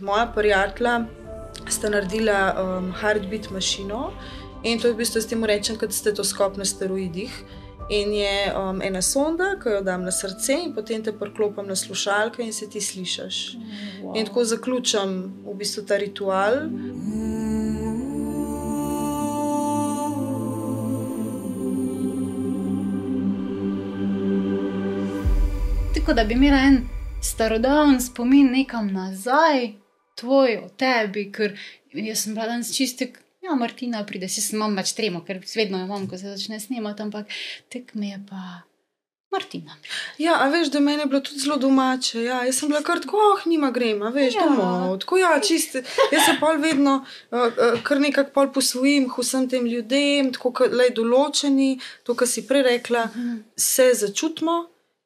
Moja prijatelja sta naredila um, heartbeat mašino in to je v bistvu, s tem rečem, kot stetoskop na steroidih. In je um, ena sonda, ki jo dam na srce, in potem te priklopim na slušalke in se ti slišiš. Wow. In tako zaključam v bistvu ta ritual. Tako da bi imela en starodaven spomin nekam nazaj, tvoj o tebi, ker jaz sem bila danes čistek. Ja, Martina pride, si imam več tremo, ker vedno imam, ko se začne snemati, ampak tek me je pa. Martina. Ja, a veš, da meni je bilo tudi zelo domače. Ja, jaz sem bila kar tako, oh, nima grema, veš, ja. domov. Tako ja, čiste. Jaz se pol vedno uh, uh, kar nekako pol posvojim vsem tem ljudem, tako le določeni, to, kar si prej rekla, -huh. se začutimo.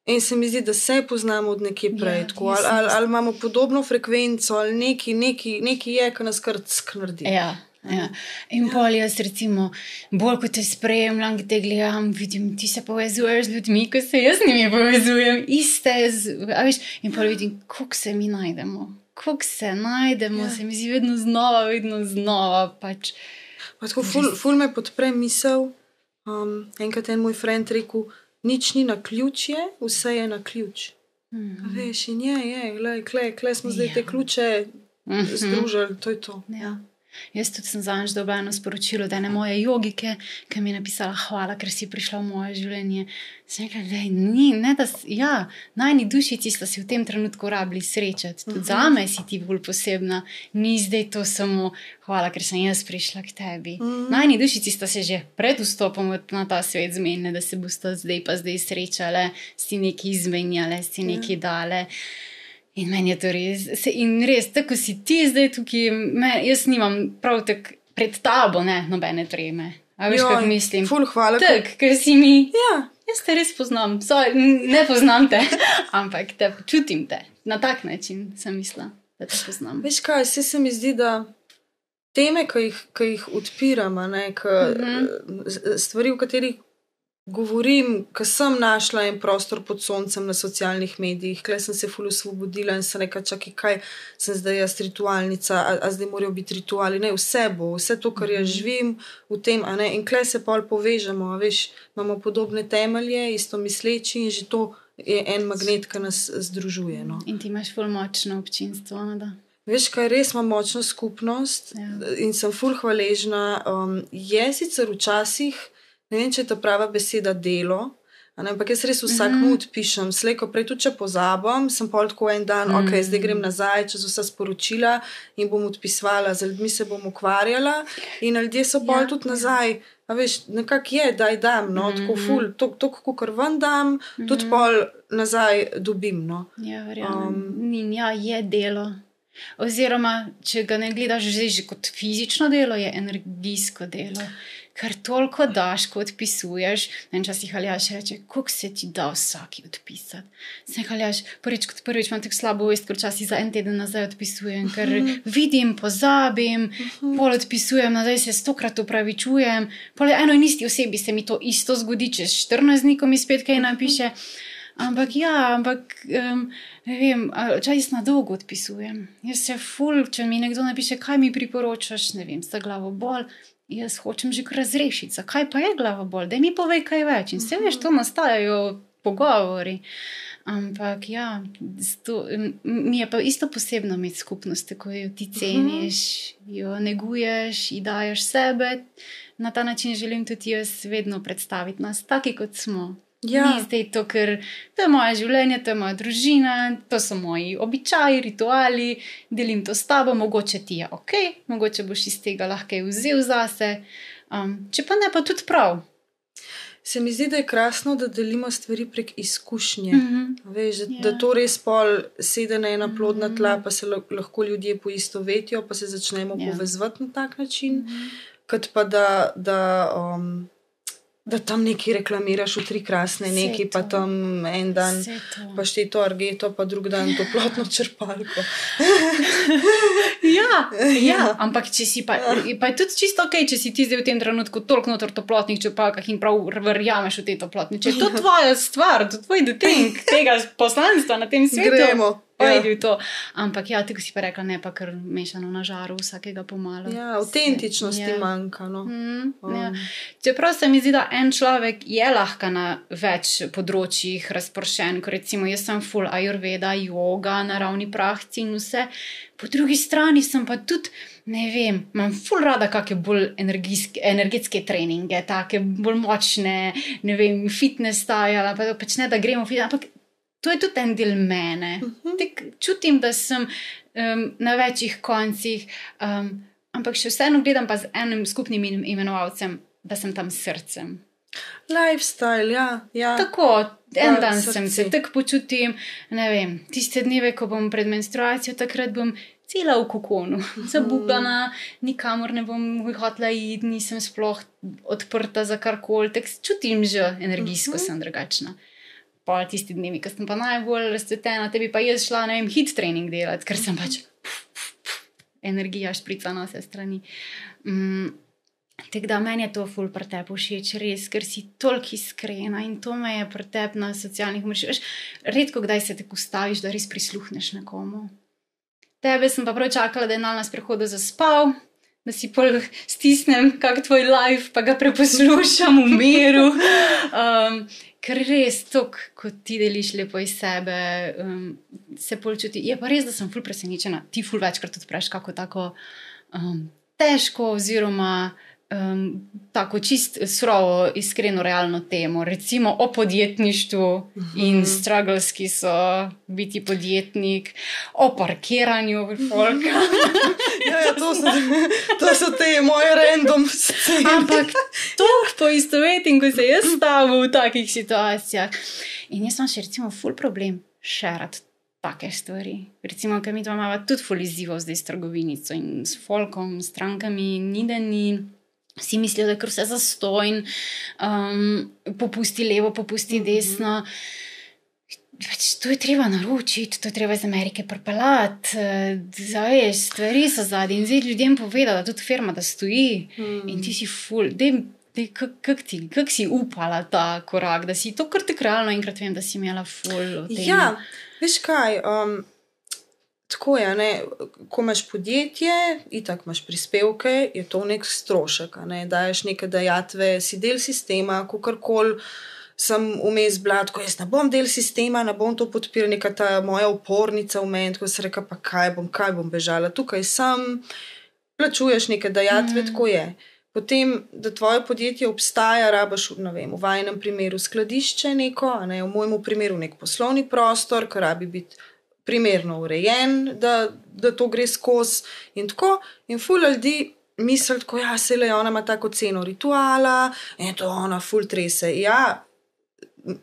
In se mi zdi, da se poznamo od nekje prej, ja, tako, ali, ali, ali imamo podobno frekvenco, ali neki, neki, neki je, ki nas kar skrdi. Ja. Ja. In ja. pol jaz, recimo, bolj kot te spremljam, te gledam, vidim, ti se povezuješ z ljudmi, ko se jaz z njimi povezujem, iste. Z, veš, in pol vidim, kako se mi najdemo, kako se najdemo, ja. se mi zdi vedno znova, vedno znova. Pač. Pa tako, ful, ful me podpre misel. Um, enkrat je en moj friend rekel nič ni na ključje, vse je na ključ. Mm -hmm. Veš, in je, je, glej, klej, klej smo zdaj ja. te ključe mm -hmm. združili, to je to. Ja. Jaz tudi sem zadnjič dobil eno sporočilo, da je moja jogika, ki mi je napisala: Hvala, ker si prišla v moje življenje. Rekla, da ni, ne, da, ja, najni dušici sta si v tem trenutku rabili srečati. Tudi uh -huh. za me si ti bolj posebna, ni zdaj to samo hvala, ker sem jaz prišla k tebi. Uh -huh. Najni dušici sta se že pred vstopom na ta svet zmenili, da se boste zdaj pa zdaj srečali, si nekaj izmenjali, si nekaj uh -huh. dali. In meni je to res. In res, tako si ti zdaj tukaj, me, jaz nimam prav tako pred tabo, ne, nobene treme. A veš, kaj mislim? Ful, hvala. Tak, ker si mi. Ja. Jaz te res poznam, so, ne poznam te, ampak te čutim te. Na tak način sem mislila, da te poznam. Veš kaj, vse se mi zdi, da teme, ki jih, jih odpiramo, ne, k, uh mhm. -huh. stvari, v katerih govorim, ker sem našla en prostor pod soncem na socialnih medijih, kle sem se fully osvobodila in se nekaj čakaj, kaj sem zdaj jaz ritualnica, a, a zdaj morajo biti rituali, ne vse bo, vse to, kar jaz mhm. živim v tem, ne, in kle se pol povežemo, veš, imamo podobne temelje, isto misleči in že to je en magnet, ki nas združuje. No. In ti imaš fully močno občinstvo, no da. Veš, kaj res ima močno skupnost ja. in sem fulh hvaležna. Um, je sicer včasih, ne vem, če je to prava beseda delo. Ampak jaz res vsak mm -hmm. odpišem, slejko prej tudi, če pozabim, sem pol tako en dan, mm -hmm. ok, zdaj grem nazaj čez vsa sporočila in bom odpisvala, z ljudmi se bom ukvarjala. In ljudje so pol ja, tudi ja. nazaj, a veš, nekako je, da je dam, no, mm -hmm. tako ful, to, to kako kar ven dam, mm -hmm. tudi pol nazaj dobim. No. Ja, verjamem. Um, ja, je delo. Oziroma, če ga ne gledaš že kot fizično delo, je energijsko delo ker toliko daš, kot odpisuješ. En čas jih aljaš reče, koliko se ti da vsaki odpisati. Se aljaš, prvič kot prvič imam tako slabo vest, ker časi za en teden nazaj odpisujem, ker uh mhm. -huh. vidim, pozabim, uh mhm. -huh. pol odpisujem, nazaj se stokrat upravičujem. Pol eno in isti osebi se mi to isto zgodi, čez 14 dni, ko mi spet kaj napiše. Ampak ja, ampak um, ne vem, jaz na dolgo odpisujem. Jaz se ful, če mi nekdo napiše, kaj mi priporočaš, ne vem, sta glavo bolj jaz hočem že razrešiti, zakaj pa je glava bolj, da mi povej kaj več. In se veš, to nastajajo pogovori. Ampak ja, sto, mi je pa isto posebno imeti skupnost, ko jo ti ceniš, jo neguješ, ji daješ sebe. Na ta način želim tudi jaz vedno predstaviti nas, taki kot smo. Ja. Ni zdaj to, ker to je moje življenje, to je moja družina, to so moji običaji, rituali, delim to s tabo, mogoče ti je ok, mogoče boš iz tega lahko vzel zase. Um, če pa ne, pa tudi prav. Se mi zdi, da je krasno, da delimo stvari prek izkušnje. Mm -hmm. Veš, da, yeah. da ja. to res pol sedi na ena plodna tla, pa se lahko ljudje poistovetijo, pa se začnemo yeah. Ja. povezati na tak način, mm -hmm. kot pa da. da um, da tam nekaj reklamiraš v tri krasne, nekaj pa tam en dan, pa štej to argeto, pa drug dan to plotno črpalko. ja, ja, ampak če si pa, pa je tudi čisto ok, če si ti zdaj v tem trenutku toliko notor toplotnih črpalkah in prav verjameš v te toplotne. Če je to tvoja stvar, to tvoj detek tega poslanstva na tem svetu. Gremo. Pojdi v to. Ampak ja, ti si pa rekla, ne pa kar mešano na žaru, vsakega pomalo. Ja, avtentičnosti ja. manjka. No. Mm, um. ja. Čeprav se mi zdi, da en človek je lahko na več področjih razpršen, kot recimo jaz sem full ayurveda, yoga, naravni prahci in vse. Po drugi strani sem pa tudi, ne vem, imam full rada kakšne bolj energetske treninge, take bolj močne, ne vem, fitness style, pa, pač ne da gremo fitness, ampak to je tudi en del mene. Uh mhm. -huh. Tek, čutim, da sem um, na večjih koncih, um, ampak še vseeno gledam pa z enim skupnim imenovalcem, da sem tam srcem. Lifestyle, ja. ja. Tako, en dan srci. sem se tako počutil, ne vem, tiste dneve, ko bom pred menstruacijo, takrat bom. Cela v kokonu, mhm. zabubljena, nikamor ne bom hotela iti, nisem sploh odprta za karkoli, tako čutim že energijsko, uh mhm. -huh. sem drugačna pa tisti dnevi, ki sem pa najbolj razcvetena, tebi pa jaz šla, ne vem, hit trening delati, ker sem pač puf, puf, puf, energija šprica na vse strani. Mm, Tako da meni je to ful pretep všeč, res, ker si toliko iskrena in to me je pretep na socialnih mrežah. Redko kdaj se tako ustaviš, da res prisluhneš nekomu. Tebe sem pa prav čakala, da je na nas prehodu zaspal, da si pol stisnem, kak tvoj life, pa ga preposlušam v miru. Um, ker res to, ko ti deliš lepo iz sebe, um, se počuti. Je pa res, da sem ful presenečena. Ti ful večkrat odpreš kako tako um, težko, oziroma um, tako čist surovo, iskreno, realno temo. Recimo o podjetništvu uh -huh. in mhm. struggles, ki so biti podjetnik, o parkiranju, folk. ja, ja, to, so, to so te moje random scene. Ampak to poistovetim, ko se jaz stavim v takih situacijah. In jaz sem še recimo full problem šerat. Take stvari. Recimo, ker mi dva imamo tudi fulizivo zdaj s trgovinico in s folkom, strankami, ni da ni. Vsi mislijo, da je vse zastojn, um, popusti levo, popusti mhm. desno. Mm -hmm. Pač, to je treba naročiti, to je treba iz Amerike propelati, eh, zaveš, stvari so zadnji in zdaj ljudem povedati, da tudi firma da stoji mm. in ti si full. Kako kak kak si upala ta korak, da si to kar tako realno enkrat vem, da si imela full? Ja, veš kaj. Um, tako je, ne? ko imaš podjetje, itak imaš prispevke, je to nek strošek. Ne? Daješ neke dejatve, si del sistema, kako koli sem vmes blat, ko jaz ne bom del sistema, ne bom to podpiral, neka ta moja upornica v meni, ko se reka, pa kaj bom, kaj bom bežala. Tukaj sem, plačuješ neke dajatve, mm. tako je. Potem, da tvoje podjetje obstaja, rabaš vem, v vajnem primeru skladišče neko, ne, v mojem primeru nek poslovni prostor, ki rabi biti primerno urejen, da, da to gre skozi in tako. In ful ljudi misli, da ja, se le ona ima tako ceno rituala in to ona ful trese. Ja,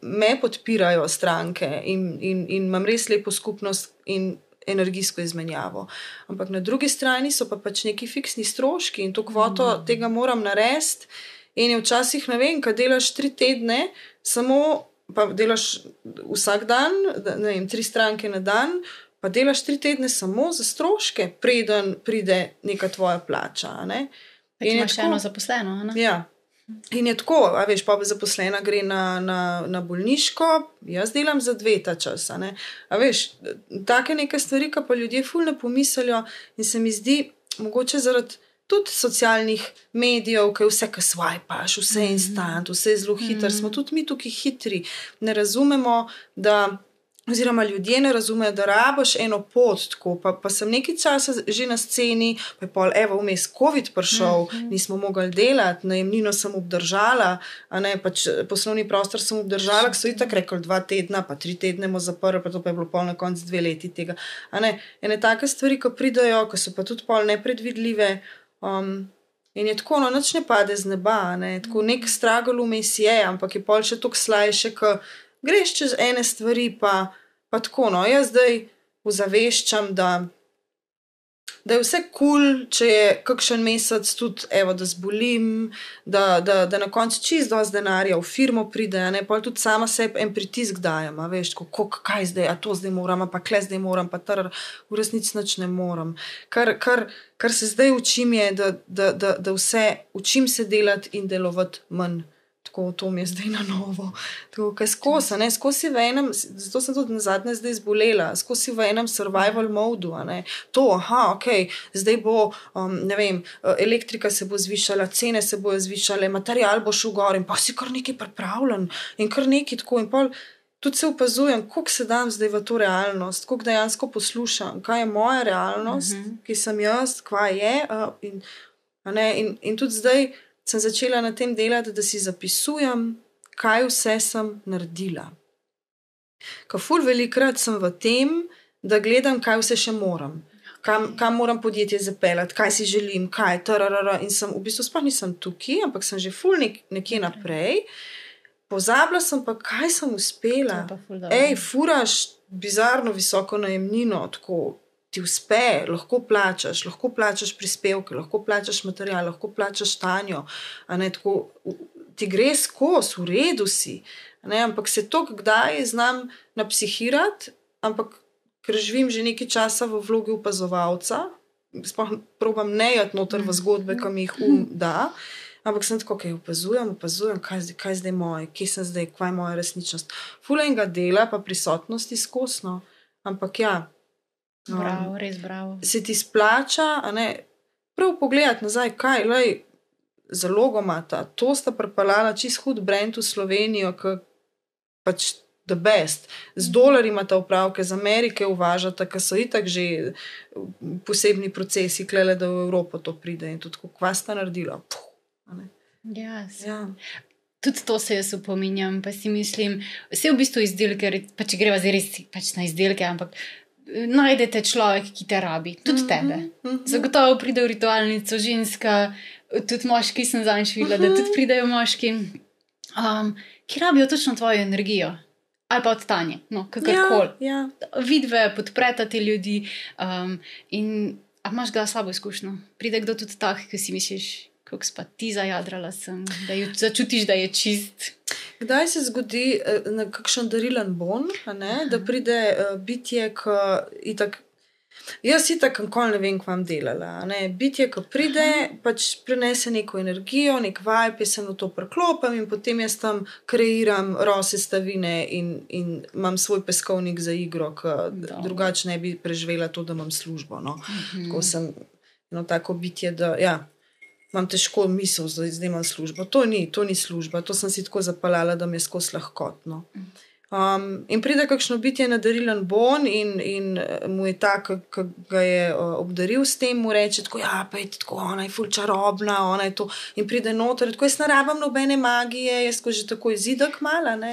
me podpirajo stranke in, in, in imam res lepo skupnost in energijsko izmenjavo. Ampak na drugi strani so pa pač neki fiksni stroški in to kvoto mm. tega moram narediti. In je včasih, ne vem, kaj delaš tri tedne, samo pa delaš vsak dan, ne vem, tri stranke na dan, pa delaš tri tedne samo za stroške, preden pride neka tvoja plača. Ne? In imaš še eno zaposleno. Ja. In je tako, a veš, pa zaposlena gre na, na, na bolniško, jaz delam za dve ta časa. Ne? A veš, take neke stvari, ki pa ljudje fulno pomislijo in se mi zdi, mogoče zaradi tudi socialnih medijev, ki vse kaj swipeš, vse je instant, vse je zelo hitro, smo tudi mi tukaj hitri. Ne razumemo, da oziroma ljudje ne razumejo, da rabiš eno pot, tako, pa, pa sem nekaj časa že na sceni, pa je pol, evo, vmes COVID prišel, mm -hmm. nismo mogli delati, najemnino sem obdržala, ne pač poslovni prostor sem obdržala, so itak rekli dva tedna, pa tri tedne mo zaprli, pa to pa je bilo pol na koncu dve leti tega. Ne, ene take stvari, ko pridajo, ko so pa tudi pol nepredvidljive. Um, In je tako, no, noč ne pade z neba, ne? tako nek stragol vmes je, ampak je pol še tako slajše, ker greš čez ene stvari, pa, pa tako. No, jaz zdaj ozaveščam, da, da je vse kul, cool, če je kakšen mesec tudi, evo, da zbolim, da, da, da na koncu čist dosti denarja v firmo pride, ne pa tudi sama sebi en pritisk dajem, veš, kako, kaj zdaj, a to zdaj moram, pa kle zdaj moram, pa tar v resnici noč ne moram. Kar, kar, kar se zdaj učim, je, da, da, da, da vse učim se delati in delovati manj Tako, to mi je zdaj na novo. Tako, kaj skozi, ne, skozi v enem, zato sem tudi na zadnje zdaj zbolela, skozi v enem survival modu. To, aha, ok, zdaj bo, um, ne vem, elektrika se bo zvišala, cene se bojo zvišale, material bo šel gor in pa si kar nekaj pripravljen in kar nekaj tako. In pol, tudi se opazujem, koliko se dam zdaj v to realnost, koliko dejansko poslušam, kaj je moja realnost, Mhm. ki sem jaz, kva je. Uh, in, ne, in, in tudi zdaj sem začela na tem delati, da si zapisujem, kaj vse sem naredila. Ker ful velikrat sem v tem, da gledam, kaj vse še moram. Kam, kam moram podjetje zapeljati, kaj si želim, kaj, tararara. In sem v bistvu sploh nisem tukaj, ampak sem že ful nek, nekje naprej. Pozabila sem pa, kaj sem uspela. Je ful. Ej, furaš bizarno visoko najemnino, tako ti uspe, lahko plačaš, lahko plačaš prispevke, lahko plačaš material, lahko plačaš stanjo. Ne, tako, ti gre skozi, v redu si. Ne, ampak se to, kdaj znam napsihirati, ampak ker živim že nekaj časa v vlogi opazovalca, sploh probam ne jati noter v zgodbe, ki mi jih um da. Ampak sem tako, kaj opazujem, opazujem, kaj, zdaj- kaj zdaj moje, kje sem zdaj, kaj je moja resničnost. Fulenga dela, pa prisotnosti skosno. Ampak ja, Bravo, res bravo. se ti splača, ne, prav pogledati nazaj, kaj je zalogomata. To sta pripeljala čist hud brand v Slovenijo, ki pač the best. Z dolarji imata upravke, z Amerike uvažata, ki so itak že posebni procesi, klele, da v Evropo to pride in tudi kva sta naredila. Puh. Yes. ja. Tudi to se jaz upominjam, pa si mislim, vse v bistvu izdelke, pa če greva zdaj res pač na izdelke, ampak eh, najdete človek, ki te rabi, tudi tebe. Mhm. Zagotovo pride v ritualnico ženska, tudi moški sem zadnjič videla, da tudi pridejo moški, um, ki rabijo točno tvojo energijo. Ali pa od Tanje, no, kakorkoli. Ja, ja. Vidve podpreta te ljudi. Um, in imaš ga slabo izkušnjo? Pride kdo tudi tak, ki si misliš, kako spa ti zajadrala sem, da jo začutiš, da je čist. Kdaj se zgodi eh, na kakšen darilen bon, ne, da pride uh, bitje, ki itak. Jaz si tako nikoli ne vem, kva vam delala. Ne. Bitje, ki pride, pač prenese neko energijo, nek vibe, jaz se na to preklopim in potem jaz tam kreiram rose stavine in, in imam svoj peskovnik za igro, ki drugače ne bi preživela to, da imam službo. No. Mhm. Tako sem eno tako bitje, da ja, imam težko misel, da zdaj imam službo. To ni, to ni služba, to sem si tako zapeljala, da mi je skozi lahkotno. Um, in pride kakšno bitje na darilen bon, in, in eh, mu je ta, ki ga je uh, obdaril s tem, mu reče: tako, Ja, pa je tako, ona je ful čarobna, ona je to. In pride noter, tako jaz ne rabim nobene magije, jaz ko že tako izidek mala. Ne?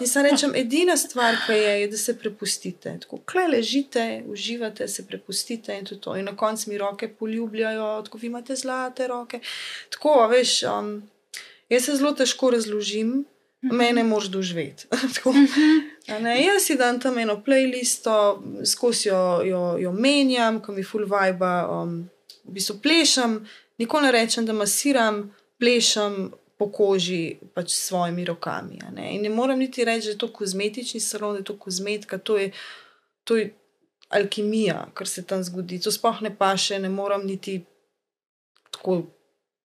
In se rečem, edina stvar, ki je, je, da se prepustite. Tako, kle ležite, uživate, se prepustite in to. je to. In na koncu mi roke poljubljajo, tako vi imate zlate roke. Tako, veš, um, jaz se zelo težko razložim, mene moš doživeti. Tako, a ne, jaz si dam tam eno playlisto, skozi jo, jo, jo menjam, ko mi full vibe, um, v bistvu plešem, nikoli ne rečem, da masiram, plešem po koži pač s svojimi rokami. Ne. In ne morem niti reči, da je to kozmetični salon, da je to kozmetika, to je, to je alkimija, kar se tam zgodi. To sploh ne paše, ne morem niti tako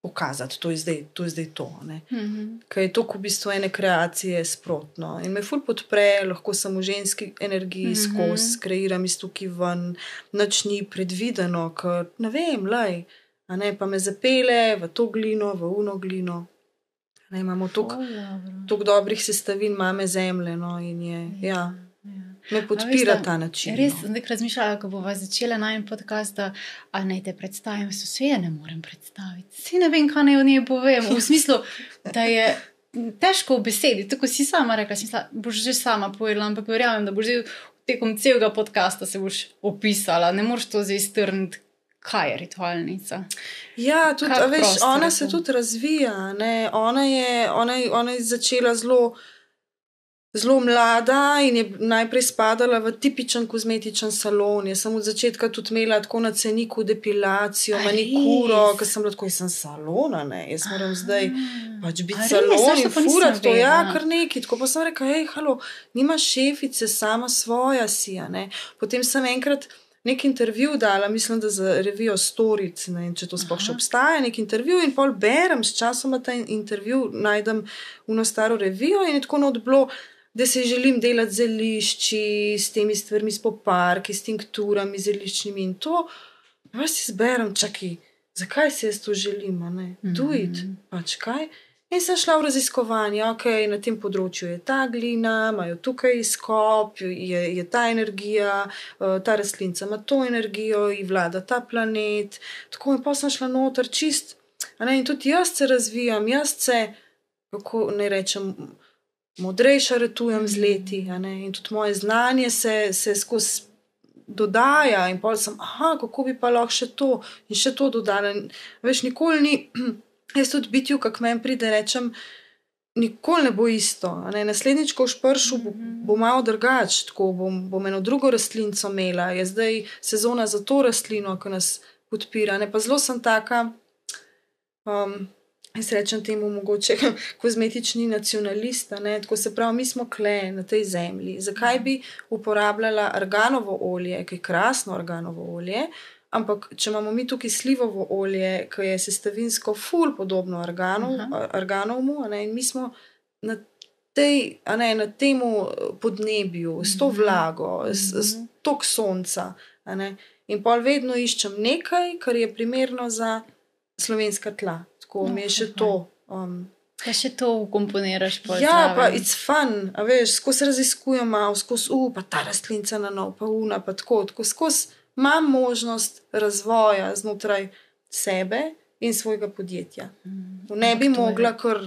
pokazati, to je zdaj to. Je zdaj to ne. Mhm. Ker je to v bistvu ene kreacije sprotno. In me ful podpre, lahko sem v ženski energiji mm. -hmm. skozi, kreiram iz tukaj ven, noč ni predvideno, ker ne vem, laj, ne pa me zapele v to glino, v uno glino. Ne, imamo toliko Ful dobro. dobrih sestavin, mame zemlje, no, je, ja, Ja. Me podpira veste, ta način. Res no. sem zdaj razmišljala, ko bomo začeli na en podcast, da naj te predstavim, vse vse je ne morem predstaviti. Vsi ne vem, kaj naj o njej povem. V smislu, da je težko v besedi. Tako si sama rekla, si mislila, boš že sama povedala, ampak verjamem, da boš že tekom celega podcasta se boš opisala. Ne moreš to zdaj strniti, kaj je ritualnica. Ja, tudi, veš, ona se tudi razvija. Ne? Ona, je, ona, je, ona je začela zelo. Zelo mlada in je najprej spadala v tipičen kozmetičen salon. Jaz sem od začetka tudi imela tako na ceniku depilacijo, A manikuro, ker sem bila tako, jaz sem salona, ne? jaz moram zdaj pač biti A res? salon in furati to, ja, kar neki. Tako pa sem rekla, hej, halo, nima šefice, sama svoja si. a ne. Potem sem enkrat nek intervju dala, mislim, da za revijo Storic, ne vem, če to sploh še obstaja, nek intervju in pol berem, s časoma ta intervju najdem v eno staro revijo in je tako odblo. Da si želim delati z zelišči, s temi stvarmi, s poparki, s tinkturami, zeliščnimi in to. Pa si izberem, čakaj, zakaj si jaz to želim, ne? Duit, mm -hmm. pač kaj. In sem šla v raziskovanje, ok, na tem področju je ta glina, imajo tukaj skop, je, je ta energija, eh, ta rastlina ima to energijo, ji vlada ta planet. Tako in pa sem šla noter čist. In tudi jaz se razvijam, jaz se, kako ne rečem, modrejša retujem z leti. In tudi moje znanje se, se skozi. Dodaja, in pa sem, ah, kako bi pa lahko še to in še to dodala. Veš, nikoli ni, jaz tudi bitju, kak meni pride, rečem, nikoli ne bo isto. Ne? Naslednjič, ko špršu, bo, mhm. bo malo drugače, tako bom, bom eno drugo rastlino imela, je zdaj sezona za to rastlino, ki nas podpira. Ne? Pa zelo sem taka. Um, Jaz rečem temu, mogoče kozmetični nacionalist, tako se pravi, mi smo kle na tej zemlji. Zakaj bi uporabljala organovo olje, ki je krasno organovo olje, Ampak, če imamo mi tukaj slivovo olje, ki je sestavinsko ful podobno organovu, in mi smo na, tej, ne, na tem podnebju, s to mhm. vlago, s, s mhm. tok sonca. In pol vedno iščem nekaj, kar je primerno za slovenska tla. Tako mi je še to. Um, Pa še to ukomponiraš, je. Ja, pa it's fun, a veš, skozi raziskujem, skozi, uh, pa ta rastlina na nov, pa una, pa tako, tako skozi imam možnost razvoja znotraj sebe in svojega podjetja. Mm. Ne bi mogla kar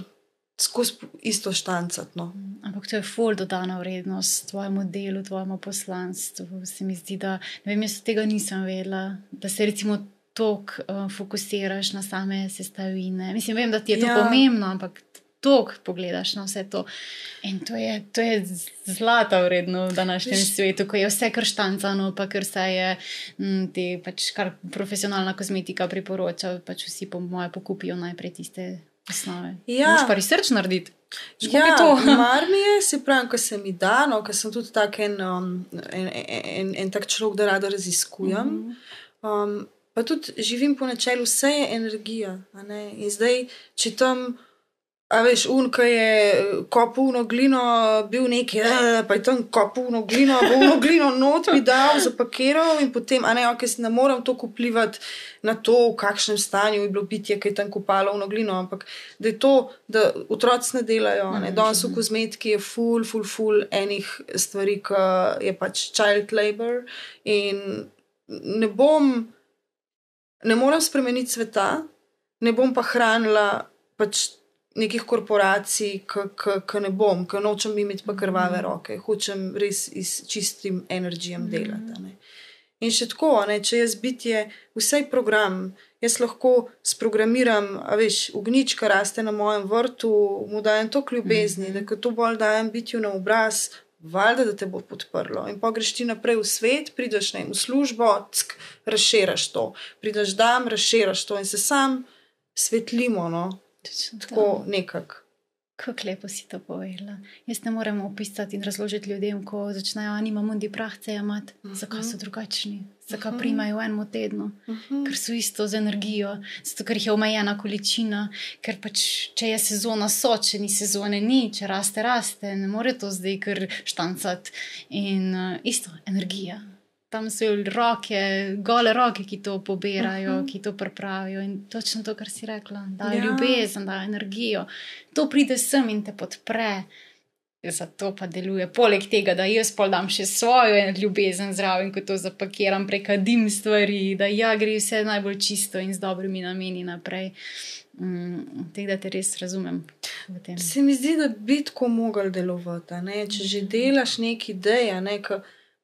skozi isto štancati. No. Mm. Ampak to je ful dodana vrednost tvojemu delu, tvojemu poslanstvu. Se mi zdi, da ne vem, jaz tega nisem vedela, da se recimo. Tok uh, fokusiraš na same sestavine. Mislim, vem, da ti je to ja. pomembno, ampak tok pogledaš na vse to. In to je, to je zlata vredno v današnjem Viš, svetu, ko je vse krštancano, pa kar se je m, ti, pač, kar profesionalna kozmetika priporoča, pač vsi po moje pokupijo najprej tiste osnove. Ja. Moš pa res srč narediti. Ja, to. Mar mi je, se pravi, ko se mi da, no, ker sem tudi tak en, um, en, en, en, en tak človek, da rada raziskujem. Mm -hmm. um, pa tudi živim po načelu, vse je energija. In zdaj, če tam. A veš, unka je kopuno glino, bil neki, eh, pa je tam kopuno glino, bomo glino not mi dal, zapakiral in potem, a ne, ok, ne morem to vplivati na to, v kakšnem stanju je bilo bitje, ki je tam kopalo v glino, ampak da je to, da otroci ne delajo, ne, danes v kozmetiki je full, full, full enih stvari, ki je pač child labor in ne bom, ne morem spremeniti sveta, ne bom pa hranila pač nekih korporacij, ki ne bom, ki nočem imeti pa krvave mhm. roke, hočem res iz čistim energijem mhm. delati. In še tako, ne, če jaz bitje, vsaj program, jaz lahko sprogramiram, a veš, ognička raste na mojem vrtu, mu dajem to ljubezni, mm -hmm. da to bolj dajem bitju na obraz, valjda, da te bo podprlo. In pa greš ti naprej v svet, prideš ne, v službo, ck, razširaš to, prideš tam, razširaš to in se sam svetlimo. No. Tako nekako. Kako lepo si to povedala. Jaz ne morem opisati in razložiti ljudem, ko začnejo oni mamundi prahce imati, uh -huh. zakaj so drugačni, zakaj uh -huh. primajo eno tedno, uh -huh. ker so isto z energijo, zato ker je omejena količina, ker pač če je sezona so, če ni sezone, ni, če raste, raste, ne more to zdaj kar štancati. In uh, isto, energija tam so roke, gole roke, ki to pobirajo, uh mhm. -huh. ki to pripravijo. In točno to, kar si rekla, da je ja. ljubezen, da je energijo. To pride sem in te podpre. Zato pa deluje. Poleg tega, da jaz podam še svojo ljubezen zraven, ko to zapakiram, prekadim stvari, da ja, gre vse najbolj čisto in z dobrimi nameni naprej. Mm, tega, te res razumem. Se mi zdi, da bi tako mogel delovati. Ne? Če že delaš neki ideje, ne?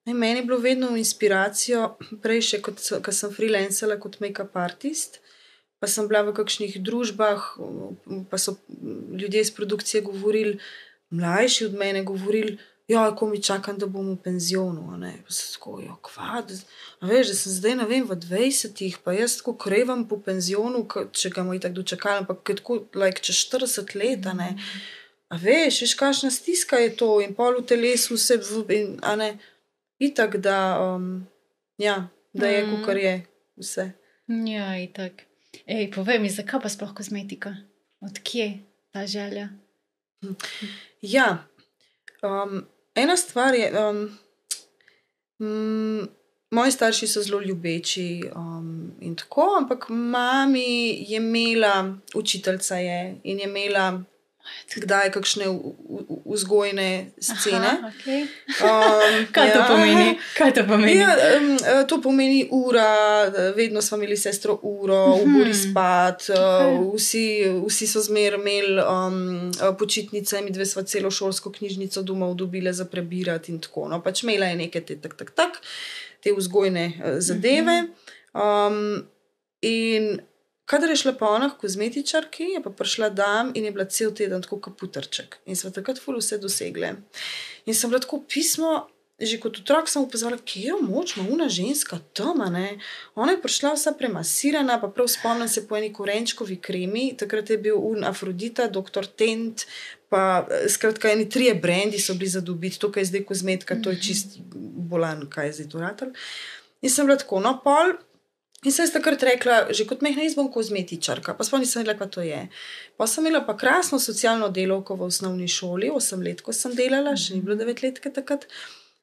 Ne, meni je bilo vedno inspiracijo, prej še kot ko sem freelancala kot make-up artist, pa sem bila v kakšnih družbah, pa so ljudje iz produkcije govorili, mlajši od mene, govorili. Ja, ko mi čakam, da bom v penzionu. Pa se tako, ja, kvad. Veš, da sem zdaj, ne vem, v 20-ih, pa jaz tako krevam po penzionu, če ga moj tako dočakam, ampak tako, like, čez 40 let, ne. A veš, veš, kakšna stiska je to in pol v telesu se, in, a ne. Itak, da um, ja, da je, Mm. kar je vse. Ja, itak. Ej, povej mi, zakaj pa sploh kozmetika? Odkje ta želja? Ja, um, ena stvar je. Um, mm, moji starši so zelo ljubeči um, in tako, ampak mami je imela, učiteljica je in je imela. Kdaj kakšne vzgojne scene. Aha, okay. Um, Kaj to pomeni? Kaj to pomeni? Ja, um, to pomeni ura, eh, vedno smo imeli sestro uro, v Mhm. uri spat, eh, Ok. vsi, vsi so zmer imeli um, počitnice, mi dve smo celo šolsko knjižnico domov dobile za prebirati in tako. No, pač imela je neke te, tak, tak, tak, te vzgojne eh, zadeve. Um, in kadar je šla pa ona k kozmetičarki, je pa prišla dam in je bila cel teden tako kaputrček. In smo takrat ful vse dosegle. In sem bila tako pismo. Že kot otrok sem opazovala, kje je moč, una ženska tam. a ne. Ona je prišla vsa premasirana, pa prav spomnim se po eni korenčkovi kremi, takrat je bil un Afrodita, dr. Tent, pa eh, skratka, eni trije brendi so bili za dobiti, to, kar je zdaj kozmetika, to je čist bolan, kaj je zdaj to ratal. In sem bila tako, no, pol. In sem jaz takrat rekla, že kot mehna izbom kozmetičarka, pa spomnim se, vedela, kaj to je. Pa sem imela pa krasno socialno delovko v osnovni šoli, osem let, ko sem delala, še ni bilo devet let takrat.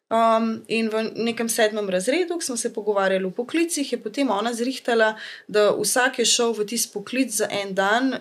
Um, in v nekem sedmem razredu, ko smo se pogovarjali o poklicih, je potem ona zrihtala, da vsak je šel v tisti poklic za en dan,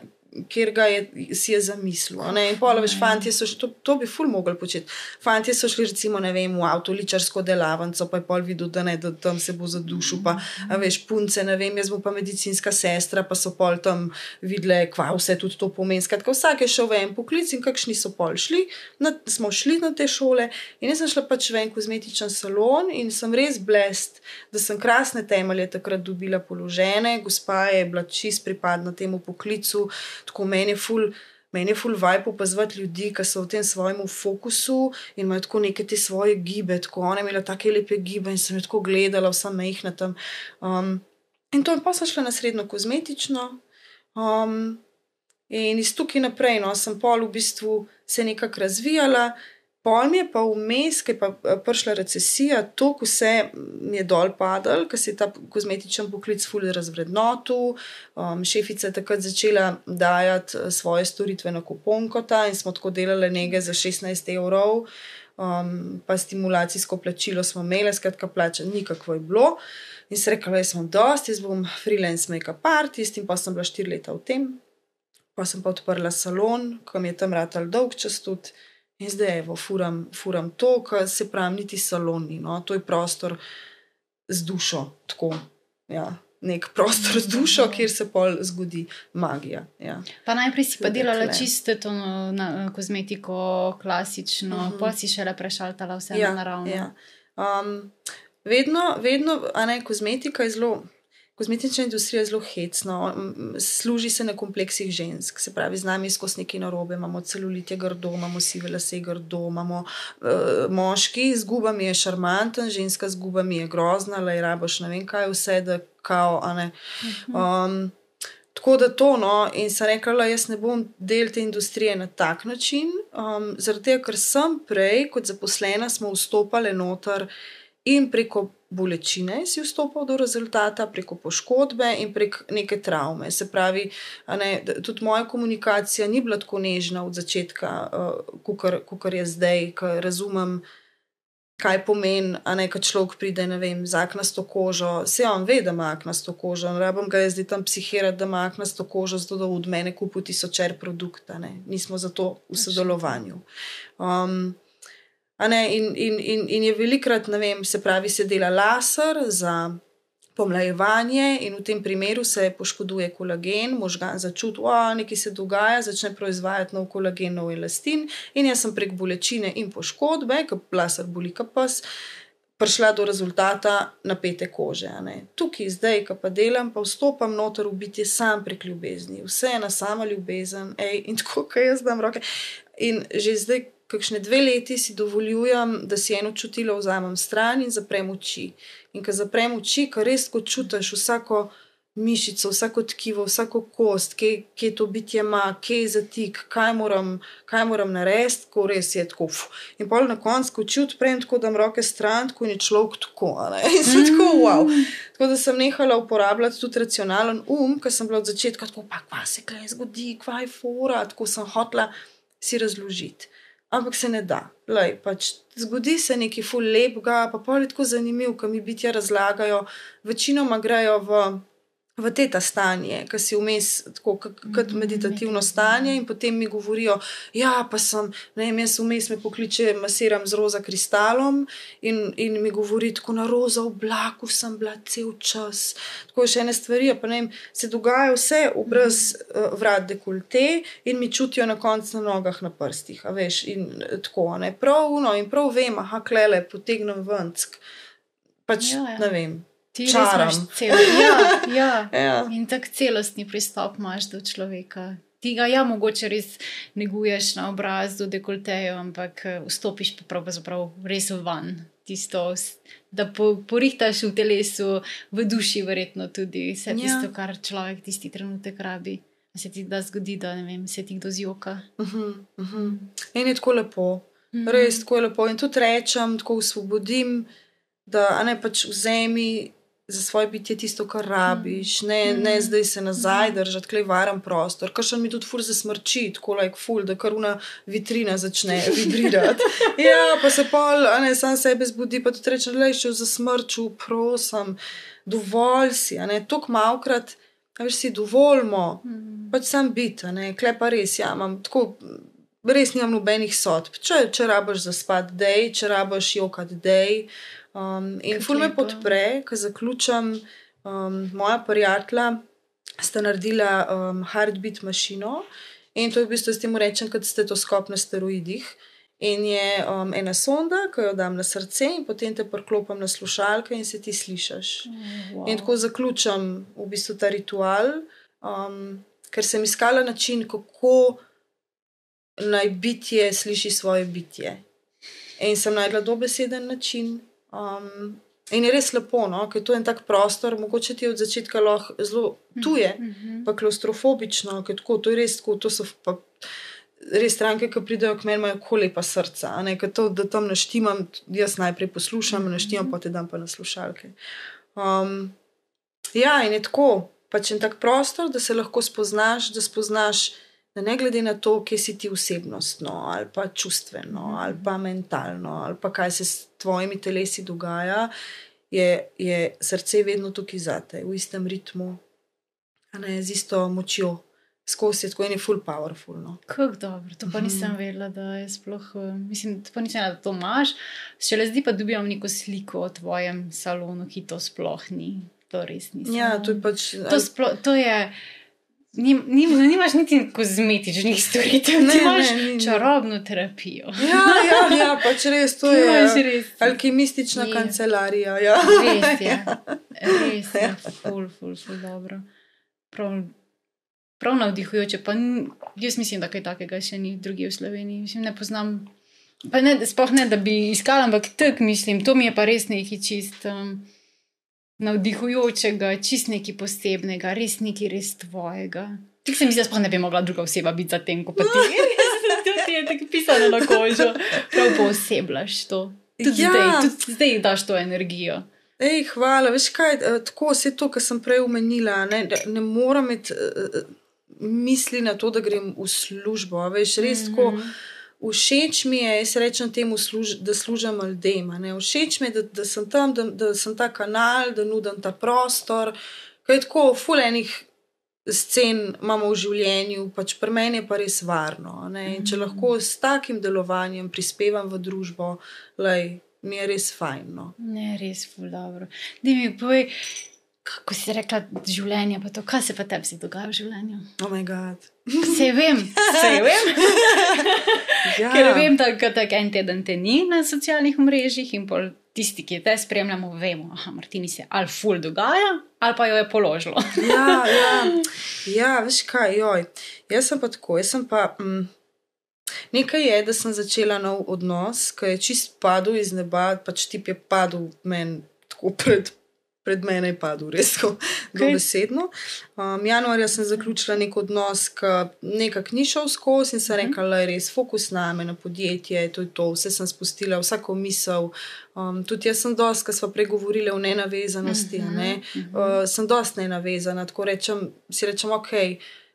kjer ga je, si je zamislil. ne. In polo, veš, fanti so šli, to, to bi ful mogli početi. Fanti so šli, recimo, ne vem, v avtoličarsko delavnico, pa je pol videl, da, ne, da tam se bo zadušil. Pa, a veš, punce, ne vem, jaz bom pa medicinska sestra, pa so pol tam videle, kva vse tudi to pomeni. Skratka, vsak je šel v en poklic in kakšni so pol šli, na, smo šli na te šole. In jaz sem šla pač v en kozmetičen salon in sem res blest, da sem krasne temelje takrat dobila položene, gospa je bila čist pripadna temu poklicu, tako meni je ful. Meni je ful vibe opazovati ljudi, ki so v tem svojem fokusu in imajo tako neke te svoje gibe. Tako ona je imela take lepe gibe in sem jo tako gledala, vsa mehna tam. Um, in to, pa sem šla na srednjo kozmetično. Um, in iz tukaj naprej no, sem pol v bistvu se nekako razvijala. Pol mi je pa vmes, ki je pa eh, prišla recesija, to, ko se mi je dol padal, ker se je ta kozmetičen poklic fully razvrednotil. Um, šefica je takrat začela dajati eh, svoje storitve na kuponkota in smo tako delali nekaj za 16 evrov. Um, pa stimulacijsko plačilo smo imeli, skratka, plača nikakvo je bilo. In se rekla, da sem dosti, jaz bom freelance make-up artist in pa sem bila štiri leta v tem. Pa sem pa odprla salon, ko mi je tam ratal dolg čas tudi. In zdaj evo, furam, furam to, kar se pravi, niti salon ni. No? To je prostor z dušo, tako. Ja. Nek prostor z dušo, kjer se pol zgodi magija. Ja. Pa najprej si pa delala čisto to na, kozmetiko, klasično, uh Mhm. -huh. pol si šele prešaltala vse Ja, na naravno. ja. Um, vedno, vedno, a ne, kozmetika je zelo. Kozmetična industrija je zelo hecna, služi se na kompleksih žensk, se pravi, z nami je skozi neki narobe, imamo celulite grdo, imamo sive lase grdo, imamo uh, moški z gubami je šarmanten, ženska z gubami je grozna, le rabaš ne vem kaj vse, da kao, a ne. Um, Tako da to, no, in sem rekla, da jaz ne bom del te industrije na tak način, um, zaradi tega, ker sem prej kot zaposlena, smo vstopali noter in preko bolečine si vstopal do rezultata, preko poškodbe in prek neke travme. Se pravi, ne, tudi moja komunikacija ni bila tako nežna od začetka, uh, kot je zdaj, ker razumem. Kaj pomeni, a ne, kad človek pride, ne vem, z aknasto kožo. Vse on ve, da ima aknasto kožo, ne rabim ga jaz zdaj tam psihirati, da ima aknasto kožo, zato da od mene kupi tisočer produkta. Ne. Nismo zato v sodelovanju. Um, in, in, in, in je velikrat, ne vem, se pravi, se dela laser za pomlajevanje, in v tem primeru se poškoduje kolagen, možgan začuti, da nekaj se dogaja, začne proizvajati nov kolagen, nov elastin. In jaz sem prek bolečine in poškodbe, ki laser boli kapas. Prišla do rezultata napete kože. Tukaj, zdaj, ki pa delam, pa vstopam noter v bitje sam prek ljubezni, vse je ena sama ljubezen, ej, in tako, kaj jaz dam roke. In že zdaj, kakšne dve leti si dovoljujem, da si eno čutilo vzamem stran in zaprem oči. In ko zaprem oči, ko res ko čutiš vsako mišico, vsako tkivo, vsako kost, kje, kje to bitje ima, kje je zatik, kaj moram, kaj moram narediti, ko res je tako. Uf. In pol na koncu, ko če odprem tako, da roke stran, ko je človek tako. In sem tako, wow. Tako da sem nehala uporabljati tudi racionalen um, ker sem bila od začetka tako, pa kva se kaj zgodi, kva je fora, tako sem hotla si razložiti. Ampak se ne da. Lej, pač, zgodi se nekaj ful lepega, pa pol je tako zanimivo, ko mi bitja razlagajo. Večinoma grejo v v teta stanje, ki si vmes, tako kot meditativno stanje, in potem mi govorijo, ja, pa sem, ne vem, jaz vmes me pokliče, masiram z roza kristalom in, in mi govori, tako na roza oblaku sem bila cel čas. Tako še ene stvari, pa ne vem, se dogaja vse obraz uh, vrat dekolte in mi čutijo na koncu na nogah, na prstih, a veš, in tako, ne, prav uno in prav vem, aha, klele, potegnem venck. Pač, ja, ja. ne vem, Ti čaram. Cel, ja, ja. Ja. In tako celostni pristop imaš do človeka. Ti ga ja, mogoče res neguješ na obrazu, dekoltejo, ampak eh, vstopiš pa pravzaprav res van. Tisto, da po, porihtaš v telesu, v duši, verjetno tudi vse Ja. tisto, kar človek tisti trenutek rabi. Se ti da zgodi, da ne vem, se ti kdo zjoka. Uh -huh, uh -huh. In je tako lepo, res tako lepo. In tudi rečem, tako usvobodim, da ne pač vzemi za svoje bitje tisto, kar rabiš, ne, ne zdaj se nazaj držati, klej varen prostor, kar še mi tudi ful zasmrči, tako like ful, da kar una vitrina začne vibrirati. Ja, pa se pol, a ne sam sebe zbudi, pa tudi reče, le še za smrču, prosim, dovolj si, a ne, tok malkrat. Veš, si dovoljmo, mm. pač sam biti, klej pa res, ja, imam tako, res nimam nobenih sodb. Če, če rabiš za spat, dej, če rabiš jokat, dej. Um, in ful me podpre, ko zaključam. Um, moja prijatelja sta naredila um, heartbeat mašino in to je v bistvu, s tem rečem, kot stetoskop na steroidih. In je um, ena sonda, ki jo dam na srce, in potem te priklopim na slušalke, in se ti slišiš. Wow. In tako zaključam v bistvu ta ritual, um, ker sem iskala način, kako naj bitje sliši svoje bitje. In sem najdla dobeseden način. Um, in je res lepo, no? ker to je en tak prostor, mogoče ti od začetka lahko zelo tuje, Mhm. pa klaustrofobično, ker tako, to je res tako, to so pa. Res stranke, ki pridejo k meni, imajo tako lepa srca. to, da tam naštimam, jaz najprej poslušam, naštimam, pa te dam pa na slušalke. Um, ja, in je tako, pač en tak prostor, da se lahko spoznaš, da spoznaš, ne glede na to, kje si ti osebnostno, ali pa čustveno, ali pa mentalno, ali pa kaj se s tvojimi telesi dogaja, je, je srce vedno tukaj zate, v istem ritmu, ne z isto močjo. Skozi je tako in je full powerful. No. Kako dobro, to pa nisem vedela, da je sploh, eh, mislim, to pa nisem vedela, da to imaš. Šele zdaj pa dobivam neko sliko o tvojem salonu, ki to sploh ni. To res nisem. Ja, to je pač. to, sploh, to je. Nim, nim, nimaš niti kozmetičnih storitev, Ne, imaš ne, ni. čarobno terapijo. Ja, ja, ja, pač res to je. res. Alkimistična Je. kancelarija. Ja. Res je, res je, ful, ful, ful, dobro. Prav, prav navdihujoče. Pa, jaz mislim, da kaj takega še ni drugi v Sloveniji. Mislim, ne poznam. Pa ne, sploh ne, da bi iskala, ampak tak mislim, to mi je pa res nekaj čist um, navdihujočega, čist nekaj posebnega, res nekaj res tvojega. Tik se mi zdi, da ne bi mogla druga oseba biti za tem, kot pa ti. To ti je tako pisano na kožo. Prav poosebljaš to. Tudi, Ja. zdaj, tudi zdaj daš to energijo. Ej, hvala. Veš kaj, eh, tako se to, kar sem prej omenila. Ne, ne morem imeti eh, misli na to, da grem v službo. Veš, res tako. Všeč mi je, jaz rečem temu, služ, da služim ljudem. Všeč mi je, da, da sem tam, da, da sem ta kanal, da nudim ta prostor. Kaj je tako, fulenih scen imamo v življenju, pač pri meni je pa res varno. ne. In Če lahko s takim delovanjem prispevam v družbo, lej, mi je res fajn. No. Ne, res ful dobro. Daj mi povej, kako si rekla, življenje pa to, kaj se pa tebi dogaja v življenju? Oh, moj bog. Se vem, se vem. Ja. Ker vem, da ko tak en teden te ni na socialnih mrežah in pol tisti, ki te spremljamo, vemo, da Martini se ali ful dogaja, ali pa jo je položilo. Ja, ja. ja, veš kaj, joj. Jaz sem pa tako, jaz sem pa. Mm, nekaj je, da sem začela nov odnos, ki je čist padel iz neba, pač tip je padel meni tako pred, pred mene je padel, res tako dobesedno. Um, januarja sem zaključila nek odnos, ki nekako ni šel skozi in sem rekla, da je res fokus na me, na podjetje, to je to, vse sem spustila, vsako misel. Um, tudi jaz sem dosti, ko smo pregovorili o nenavezanosti, ne? uh, sem dosti nenavezana, tako rečem, si rečem, ok.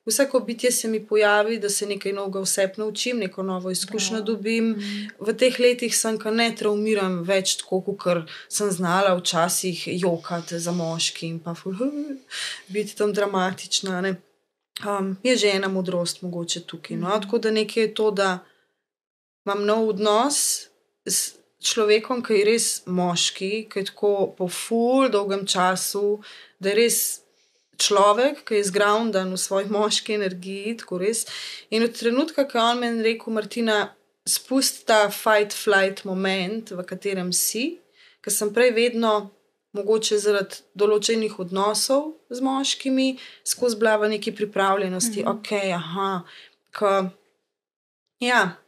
Vsako bitje se mi pojavi, da se nekaj novega vse naučim, neko novo izkušnjo Bravo. dobim. Mhm. V teh letih sem, ko ne traumiram več tako, kot sem znala včasih jokati za moški in pa biti tam dramatična. Ne. Um, je že ena modrost mogoče tukaj. No? Mhm. Tako da nekaj je to, da imam nov odnos s človekom, ki je res moški, ki je tako po full dolgem času, da je res človek, ki je zgroundan v svoji moški energiji, tako res. In od trenutka, ko je on meni rekel, Martina, spusti ta fight, flight moment, v katerem si, ker sem prej vedno. Mogoče zaradi določenih odnosov z moškimi, skozi bila v neki pripravljenosti, mm -hmm. ok, aha, ka, ja,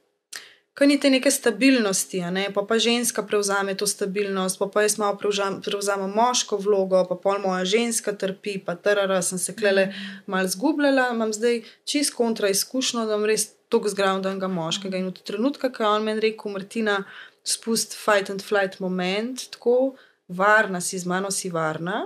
ki ni te neke stabilnosti, ne? pa pa ženska prevzame to stabilnost, pa pa jaz malo prevzamem moško vlogo, pa pol moja ženska trpi, pa terara sem se klele malo zgubljala, imam zdaj čist kontra izkušnjo, da imam res toliko zgravnega moškega. In v trenutku, ko je on meni rekel, Martina, spust fight and flight moment, tako varna si z mano, si varna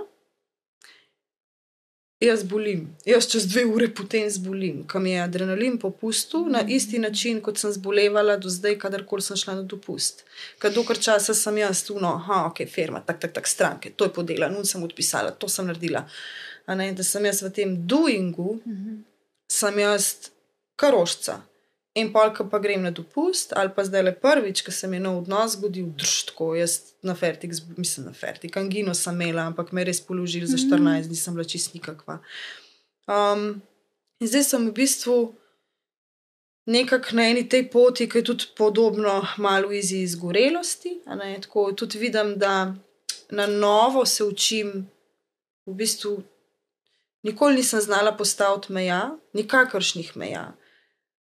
jaz bolim, jaz čez dve ure potem zbolim, kam je adrenalin popustil na isti način, kot sem zbolevala do zdaj, kadarkoli sem šla na dopust. Ker dokar časa sem jaz tu, no, ha, ok, firma, tak, tak, tak, stranke, to je podela, nun sem odpisala, to sem naredila. Ne, da sem jaz v tem doingu, mm -hmm. sem jaz karošca. In pa, ko pa grem na dopust, ali pa zdaj le prvič, ko se mi je nov odnos zgodil, držko, jaz na fertik, mislim na fertik, angino sem imela, ampak me res položil za 14, mm. nisem bila čist nikakva. Um, in zdaj sem v bistvu nekako na eni tej poti, ki je tudi podobno malo izi izgorelosti. Tako tudi vidim, da na novo se učim, v bistvu nikoli nisem znala postaviti meja, nikakršnih meja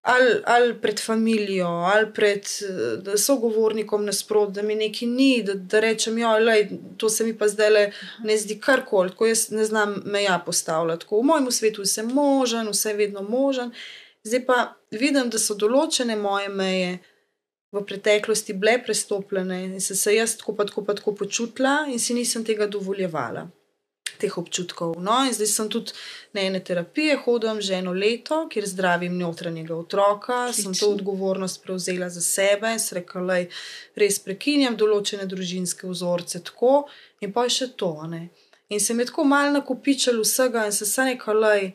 ali, ali pred familijo, ali pred sogovornikom nasprot, da mi nekaj ni, da, da rečem, ja, to se mi pa zdaj le ne zdi karkoli, tako jaz ne znam meja postavljati. Tako, v mojem svetu vse možen, vse vedno možen. Zdaj pa vidim, da so določene moje meje. V preteklosti bile prestopljene in se, se jaz tako, pa tako, pa tako počutila, in si nisem tega dovoljevala teh občutkov. No, in zdaj sem tudi na ene terapije, hodim že eno leto, kjer zdravim notranjega otroka, Fično. sem to odgovornost prevzela za sebe in rekla, da res prekinjam določene družinske vzorce tako in pa še to. Ne. In se mi je tako malo nakopičalo vsega in se vse nekaj laj.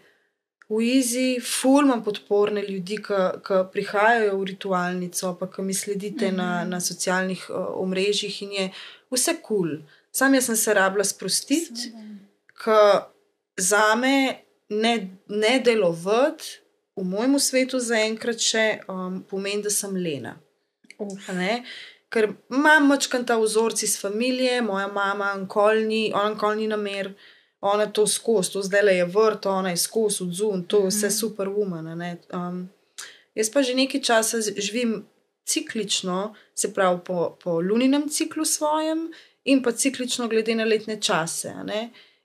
V Izi, ful imam podporne ljudi, ki prihajajo v ritualnico, pa ki mi sledite mm -hmm. na, mhm. na socialnih uh, omrežjih in je vse kul. Cool. Sam jaz sem se rabila sprostiti, ki za me ne, ne delovati v mojem svetu zaenkrat še um, pomeni, da sem lena. Ker imam mačkan ta vzorci iz družine, moja mama, ankolni, ankolni namer, ona to skozi, to zdaj le je vrt, ona je skozi odzun, to je vse mhm. super umana. Um, jaz pa že nekaj časa živim ciklično, se pravi po, po luninem ciklu svojem in pa ciklično glede na letne čase.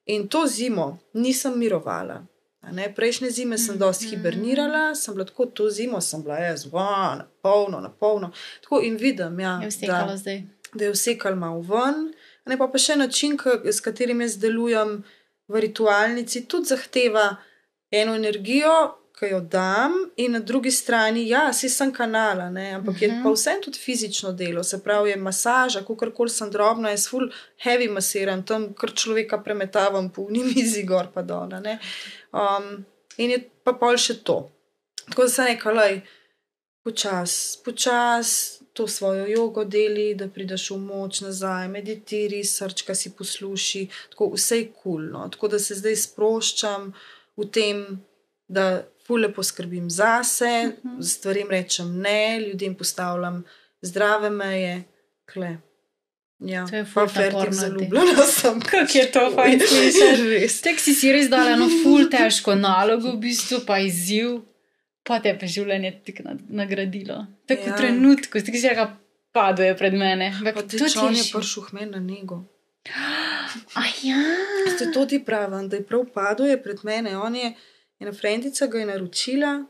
In to zimo nisem mirovala. Prejšnje zime sem dosti mhm. hibernirala, sem bila tako, to zimo sem bila jaz, na polno, na polno. Tako in vidim, ja, je da, da je vse kar malo ven. Ne pa, pa še način, s katerim jaz delujem v ritualnici, tudi zahteva eno energijo, ki jo dam, in na drugi strani, ja, si sem kanala, ne? ampak uh -huh. je mhm. pa vse tudi fizično delo, se pravi, je masaža, kako koli sem drobna, jaz full heavy masiram, tam kar človeka premetavam po nimizi gor pa dol. Um, in je pa pol še to. Tako da se nekaj, laj, počas, počas. To svojo jogo deli, da prideš v moč nazaj, meditiri, srčka si posluši, tako vse je kulno. Cool, tako da se zdaj sproščam v tem, da fule poskrbim zase, uh -huh. stvarim rečem ne, ljudem postavljam zdrave meje, kle. Ja, to je ful fertik zaljubljena sem. Kako je to fajn slišati? Tek si si res dala eno ful težko nalogo, v bistvu pa izziv, pa te je pa življenje tik nagradilo. Tako ja. v trenutku, ti si rekel, paduje pred mene. Pa te čon je prišel h meni na nego. A ja. Ste to ti pravim, da je prav padel je pred mene. On je, ena frendica ga je naročila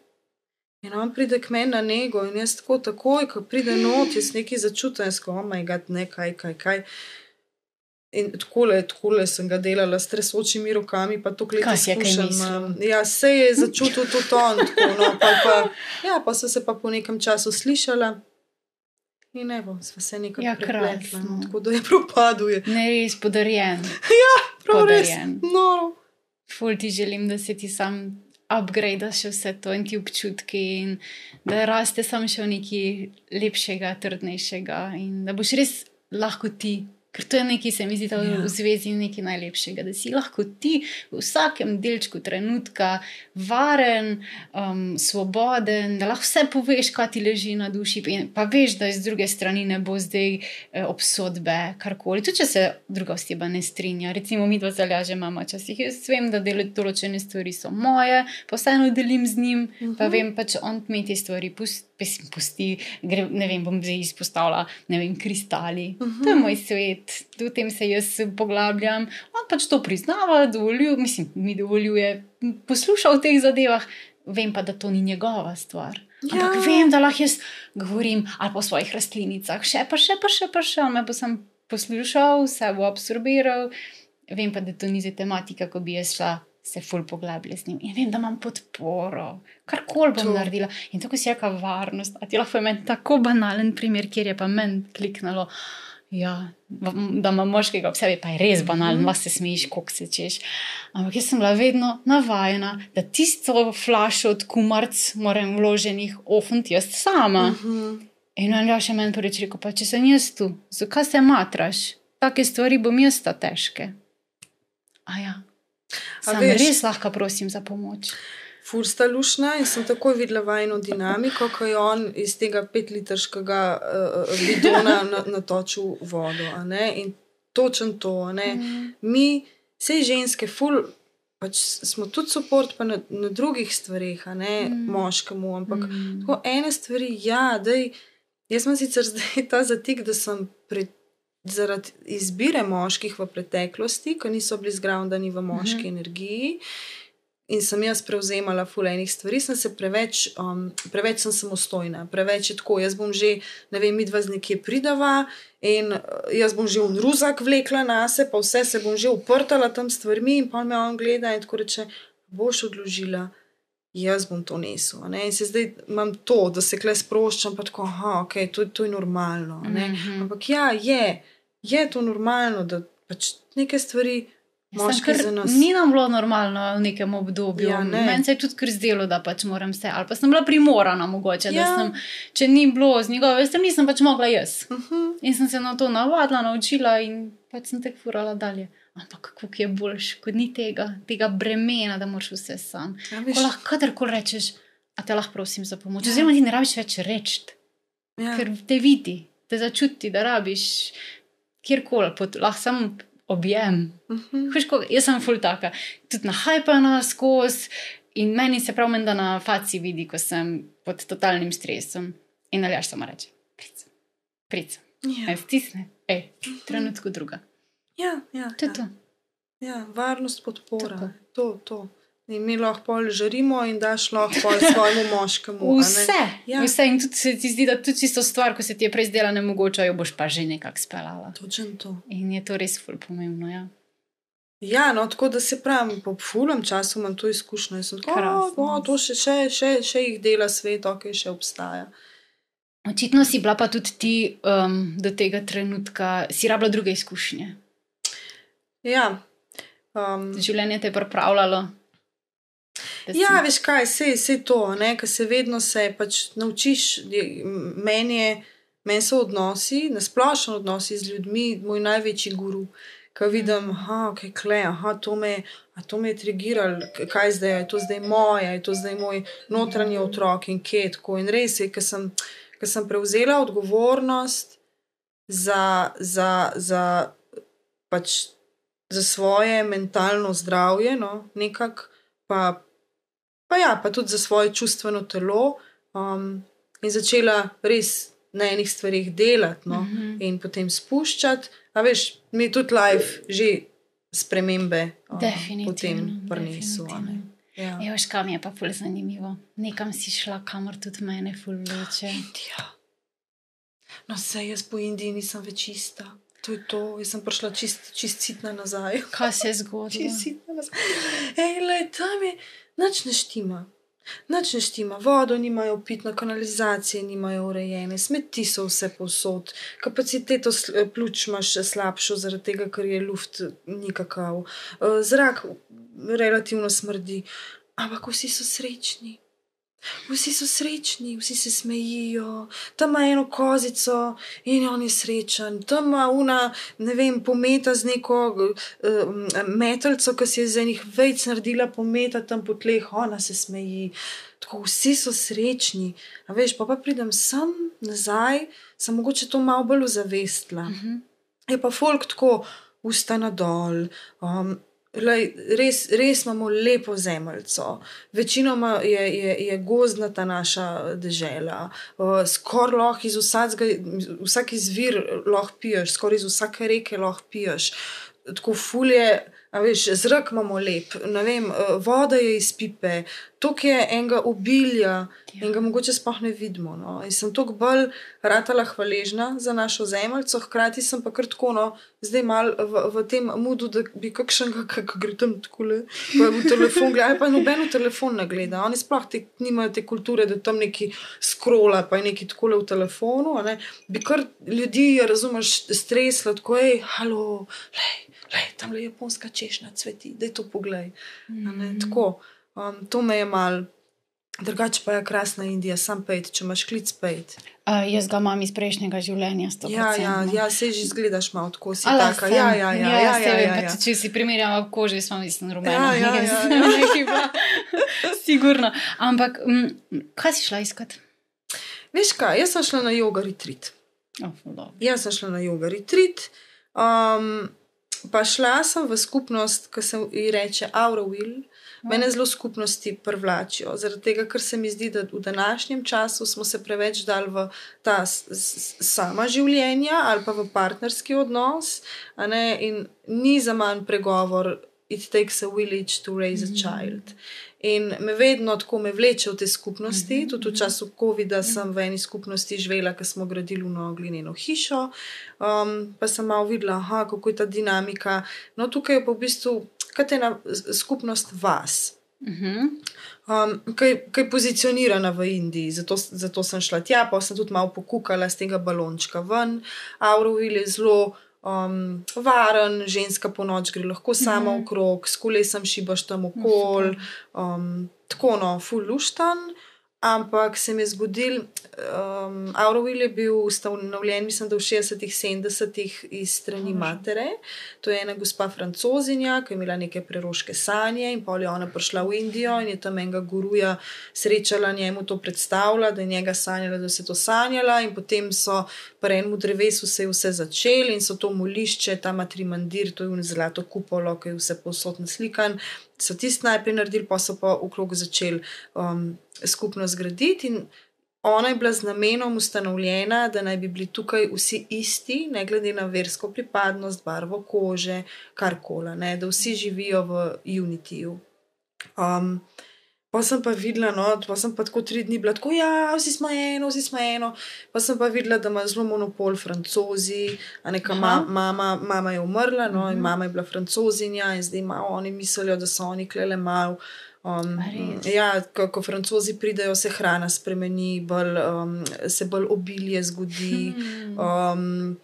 in on pride k meni na nego in jaz tako takoj, ko pride not, jaz nekaj začutim, jaz ko omaj ga ne kaj, kaj, kaj. In tako je, tako sem ga delala s tresočimi rokami, pa to kleti je kaj skušam. um, Ja, se je začutil tudi on, tako, no, pa, pa, ja, pa so se pa po nekem času slišala. In ne bom, sva se nekako Ja, prepletla, krasno. no, tako da je propaduje. Ne res podarjen. Prav res, Podarjen. noro. Ful ti želim, da se ti sam upgradeš vse to in ti občutki, in da raste sam še v nekaj lepšega, trdnejšega in da boš res lahko ti. Ker to je nekaj, se mi zdi, Ja. v zvezi nekaj najlepšega, da si lahko ti v vsakem delčku trenutka varen, um, svoboden, da lahko vse poveš, kaj ti leži na duši, pa veš, da z druge strani ne bo zdaj eh, obsodbe, karkoli. Tudi če se druga oseba ne strinja, recimo mi dva zalaže mama, včasih jaz vem, da del- določene stvari so moje, pa vseeno delim z njim, uh -huh. pa Mhm. vem pač on mi te stvari pusti. Pusti, gre, ne vem, bom zdaj izpostavila, ne vem, kristali. Uh -huh. To je moj svet, v tem se jaz poglabljam. On pač to priznava, dovoljuje, mislim, mi dovoljuje poslušati o teh zadevah, vem pa, da to ni njegova stvar. Ampak Ja. vem, da lahko jaz govorim ali pa o svojih rastlinicah, še pa še pa še pa še, me bo sem poslušal, vse bo absorbiral. Vem pa, da to ni za tematika, ko bi jaz šla se ful poglabljati z njim. In vem, da imam podporo, karkoli bom To. naredila. In tako si reka varnost. A ti lahko je meni tako banalen primer, kjer je pa meni kliknilo. Ja, da ima moškega ob sebi, pa je res banalen, vas se smejiš, kako se češ. Ampak jaz sem bila vedno navajena, da tisto flašo od kumarc moram vloženih ofent jaz sama. Mhm. In on je še meni prvič rekel, pa če sem jaz tu, zakaj se matraš? Take stvari bom jaz ta težke. A ja. Sam veš- res lahko prosim za pomoč. Fursta lušna in sem takoj videla vajno dinamiko, ko je on iz tega petlitrskega uh, bidona na- natočil vodo. In točen to. Mm. Mi, vse ženske, ful, pač smo tudi podpor pa na, na drugih stvareh, a ne Mm. moškemu. Ampak Mm. Tako ene stvari, ja, dej, jaz sem sicer zdaj ta zatik, da sem pri, zaradi izbire moških v preteklosti, ko niso bili zgroundani v moški Mhm. energiji. In sem jaz prevzemala fulejnih stvari, sem se preveč, um, preveč sem samostojna, preveč je tako. Jaz bom že, ne vem, mi dva z nekje pridava in uh, jaz bom že unruzak vlekla na se, pa vse se bom že uprtala tam stvarmi in pa me on gleda in tako reče, boš odložila jaz bom to nesel. ne." In se zdaj imam to, da se kle sproščam, pa tako, da okay, to, to je normalno. ne. Mhm. Ampak ja, je, je to normalno, da pač neke stvari moški ker za nas. Ni nam bilo normalno v nekem obdobju. Ja, ne. Meni se je tudi kar zdelo, da pač moram vse. Ali pa sem bila primorana, mogoče, da Ja. sem, če ni bilo z njegove strani, nisem pač mogla jaz. Uh -huh. In sem se na to navadila, naučila in pač sem tek furala dalje. Ampak kako je boljš, ko ni tega, tega bremena, da moraš vse sam. ja, Ko lahko kadarkoli rečeš, a te lahko prosim za pomoč. Oziroma ti ne rabiš več reči, ja. ker te vidi, te začuti, da rabiš kjerkoli, lahko samo objem. Uh -huh. Veš, ko, jaz sem full taka, tudi nahajpana skozi in meni se prav meni, da na faci vidi, ko sem pod totalnim stresom. In ali samo reče, pric, pric, ja. ne stisne, ej, trenutku druga. Ja, ja, To je ja. to. ja, varnost, podpora, Tako. to, to. In mi lahko pol žarimo in daš lahko pol svojemu moškemu. Vse, Ja. vse in tudi se ti zdi, da tudi isto stvar, ko se ti je prej zdela nemogoča, jo boš pa že nekako speljala. Točen to. In je to res ful pomembno. Ja. Ja, no, tako da se pravi, po fulem času imam to izkušnjo. Jaz sem tako, Krasno. "O, o, to še, še, še, še jih dela svet, ok, še obstaja. Očitno si bila pa tudi ti um, do tega trenutka, si rabila druge izkušnje. Ja, um, Življenje te je pripravljalo. Si- ja veš kaj, vse je to, ker se vedno se pač naučiš. Meni, je, meni so odnosi, nasplošno odnosi z ljudmi, moj največji guru. Ko vidim, da je kle, aha, to me, to me je trigiralo, kaj zdaj, je to zdaj moja, je to zdaj moj notranji otrok in kje je tako. In res je, ker sem, ker sem prevzela odgovornost za, za, za, pač, za svoje mentalno zdravje, no, nekako, pa, pa, ja, pa tudi za svoje čustveno telo. Um, in začela res na enih stvarih delati no? Mhm. in potem spuščati. A veš, mi tudi life že spremembe uh, prinesel. a ne. definitivno. Ja. Veš, kam je pa ful zanimivo. Nekam si šla, kamor tudi mene ful vleče. Indija. No, se jaz po Indiji nisem več ista. To je to, jaz sem prišla čist, čist sitna nazaj. Kaj se je zgodilo? Čist sitna nazaj. Ej, le, tam je, nič ne štima. Nič ne štima, vodo nimajo, pitno kanalizacije nimajo urejene, smeti so vse posod, kapaciteto sl- pljuč imaš slabšo, zaradi tega, ker je luft ni kakav, Eh, zrak relativno smrdi, ampak vsi so srečni. Vsi so srečni, vsi se smejijo, tam ima eno kozico in on je srečen, tam ima una, ne vem, pometa z neko uh, metalco, ki si je z enih vejc naredila pometa tam po tleh, ona se smeji. Tako vsi so srečni. A veš, pa, pa pridem sem nazaj, sem mogoče to malo bolj uzavestila. Mhm. Je pa folk tako ustana dol. Um, lej, res, res imamo lepo zemljo. Večinoma je, je, je gozdna ta naša dežela. Uh, skoraj lahko iz vsakega, vsak izvir lahko piješ, skoraj iz vsake reke lahko piješ. Tako fulje. A veš, zrak imamo lep, vem, eh, voda je iz pipe, tukaj je enega obilja Ja. in ga mogoče sploh ne vidimo. No. In sem toliko bolj ratala hvaležna za našo zemljo, hkrati sem pa kar tako, no, zdaj mal v, v tem mudu, da bi kakšnega, ki gre tam tako le, pa v telefon gleda, pa noben v telefon ne gleda. Oni sploh te, nimajo te kulture, da tam neki skrola, pa je neki tako le v telefonu. Bi kar ljudi, razumeš, stresla, tako je, halo, lej. Lej, tam je japonska češnja, cveti, da je to pogled. Mhm. Tako, um, to me je mal, drugače pa je krasna Indija, sam pejt, če imaš klic pejt. Uh, jaz ga imam iz prejšnjega življenja. Ja, ja, 100%. ja, se že zgledaš malo tako, si Ala, taka. sem. Ja, ja, ja, ja, ja, ja, vem, ja, ja. Če si primerjava kožo, smo mislim rumena. Ja, ja, ja, ja. bila. Sigurno. Ampak, m, kaj si šla iskat? Veš kaj, jaz sem šla na yoga retreat. Oh. Jaz sem šla na yoga retreat, um, pa šla sem v skupnost, ki se ji reče Auroville. Mene zelo skupnosti privlačijo, zaradi tega, ker se mi zdi, da v današnjem času smo se preveč dali v ta sama življenja ali pa v partnerski odnos, in ni za manj pregovor, it takes a village to raise a child. In me vedno tako me vleče v te skupnosti, tudi v času COVID-a sem v eni skupnosti živela, ker smo gradili eno glineno hišo, um, pa sem malo videla, aha, kako je ta dinamika. No, tukaj je pa v bistvu kot ena s- skupnost vas. Mhm. Um, Kaj je pozicionirana v Indiji, zato, zato sem šla tja, pa sem tudi malo pokukala z tega balončka ven. Aurovil je zelo um, varen, ženska po noč gre lahko sama Mhm. okrog, s kolesom šibaš tam okol, um, tako no, full luštan. Ampak se mi je zgodil, um, Aurovil je bil ustanovljen, mislim, da v 60-ih, 70-ih iz strani Bože. matere. To je ena gospa francozinja, ki je imela neke preroške sanje in pol je ona prišla v Indijo in je tam enega guruja srečala, njemu to predstavlja, da je njega sanjala, da se to sanjala in potem so pri enem drevesu se je vse začelo in so to molišče, ta matrimandir, to je un zlato kupolo, ki je vse posod naslikan. So tisti najprej naredili, pa so pa v krogu začeli um, skupno zgraditi. In ona je bila z namenom ustanovljena, da naj bi bili tukaj vsi isti, ne glede na versko pripadnost, barvo kože, karkoli, da vsi živijo v unitiju. Um, pa sem pa videla, no, pa sem pa tako tri dni bila tako, ja, vsi smo eno, vsi smo eno. Pa sem pa videla, da ima zelo monopol francozi, a neka ma, mama, mama je umrla, no, in Mhm. mama je bila francozinja in zdaj malo oni mislijo, da so oni klele malo. Um, res? ja, ko, ko francozi pridejo, se hrana spremeni, bolj, um, se bolj obilje zgodi. Hmm. Um,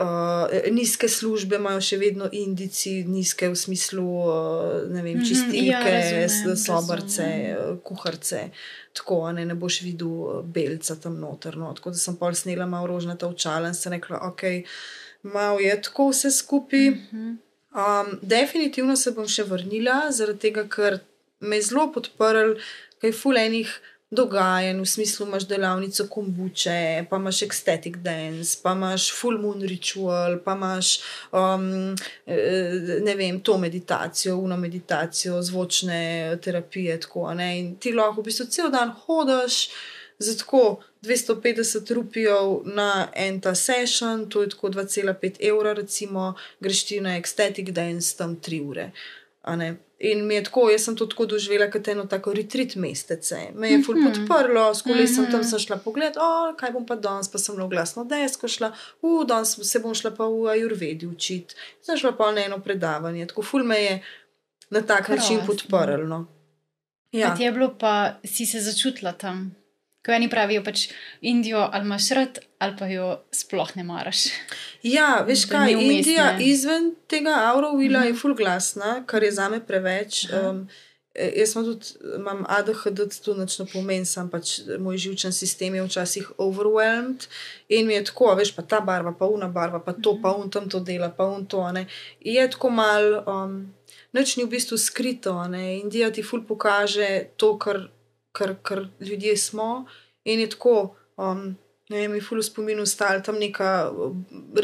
uh, nizke službe imajo še vedno indici, nizke v smislu uh, vem, Mhm, čistilke, ja, razumem, sobarce, razumem. uh, kuharce. Tako, ne, ne boš videl uh, belca tam noter. No. Tako da sem pol snela malo rožnata očala in sem rekla, ok, malo je tako vse skupaj. Mhm. Um, definitivno se bom še vrnila, zaradi tega, ker me zelo podprl, kaj je fulenih dogajanj, v smislu imaš delavnico kombuče, pa imaš ecstatic dance, pa imaš full moon ritual, pa imaš um, eh, ne vem, to meditacijo, uno meditacijo, zvočne terapije. Tako, ne. in ti lahko v bistvu cel dan hodiš. za tako 250 rupijev na en ta session, to je tako 2,5 evra, recimo, greš ti na ecstatic dance tam 3 ure. ne. In mi je tako, jaz sem to tako doživela, kot eno tako retreat mestece. Me je ful Mhm. podprlo, skoli sem tam Mhm. sem šla pogled, o, kaj bom pa danes, pa sem na glasno desko šla, u, danes se bom šla pa v Ajurvedi učiti. Sem šla pa na eno predavanje, tako ful me je na tak način Krasno. podprlo. No. Ja. Ja. Ti je bilo pa, si se začutila tam. Ko eni pravijo, pač Indijo ali imaš rad, ali pa jo sploh ne maraš. Ja, veš kaj, ni vmesne. Indija izven tega Aurovila Mhm. -huh. je full glasna, kar je zame preveč. Aha. Um, jaz sem tudi, imam ADHD, to nič ne pomeni, sam pač moj živčen sistem je včasih overwhelmed in mi je tako, veš, pa ta barva, pa una barva, pa to, pa un tam to dela, pa un to. Ne. Je tako mal, um, nič ni v bistvu skrito. Ne. Indija ti ful pokaže to, kar, kar, kar ljudje smo in je tako. Um, Ne vem, mi ful spominu stal tam neka uh,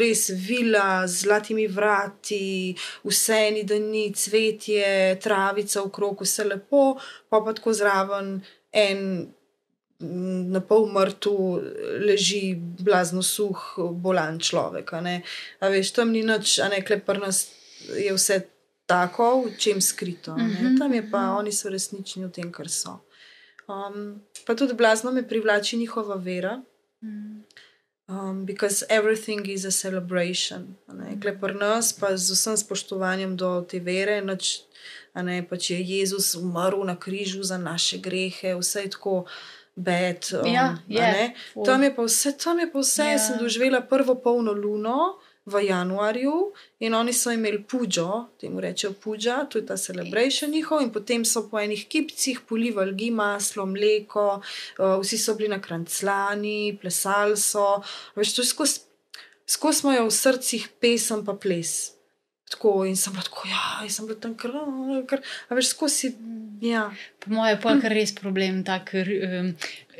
res vila z zlatimi vrati, vse ni da ni cvetje, travica okrog, vse lepo, pa pa tako zraven en mm, na pol mrtev leži blazno suh, bolan človek. A, ne. a veš, tam ni nič, a ne klepar nas je vse tako, v čem skrito. ne. Mhm, Tam je pa, mhm. oni so resnični v tem, kar so. Um, pa tudi blazno me privlači njihova vera. Mm. Um, because everything is a celebration. Klepar nas, pa z vsem spoštovanjem do te vere, nač, ne pač je Jezus umrl na križu za naše grehe, vse je tako bed. Um, Ja, ne. ful. Tam je pa vse, tam je pa vse. Ja. Ja. Sem doživela prvo polno luno v januarju in oni so imeli puđo, temu rečejo puđa, to je ta celebration njihov, in potem so po enih kipcih polivali gi maslo, mleko, uh, vsi so bili na kranclani, plesali so. Veš, to je skozi, skozi smo jo v srcih pesem pa ples. Tako in sem bila tako, ja, jaz sem bila tam kar, kar a veš, skozi, ja. Po mojem, je pa kar res problem, tak um,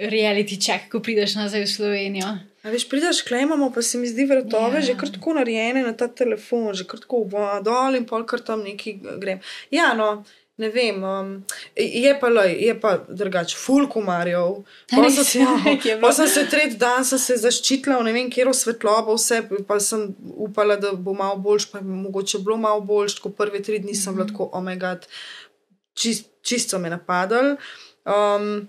reality check, ko prideš nazaj v Slovenijo. A veš, prideš k imamo, pa se mi zdi vrtove Ja. ja. že kar tako narejene na ta telefon, že kar tako dol in pol kar tam neki grem. Ja, no, ne vem, um, je pa lej, je pa drugač, full komarjev. Pol sem se- sem se tretji dan sem se zaščitila, ne vem, kjer svetlobo, vse, pa sem upala, da bo malo boljš, pa je mogoče bilo malo boljš, tako prve tri dni sem bila Mhm. tako, omegad, čist, čisto me napadali. Um,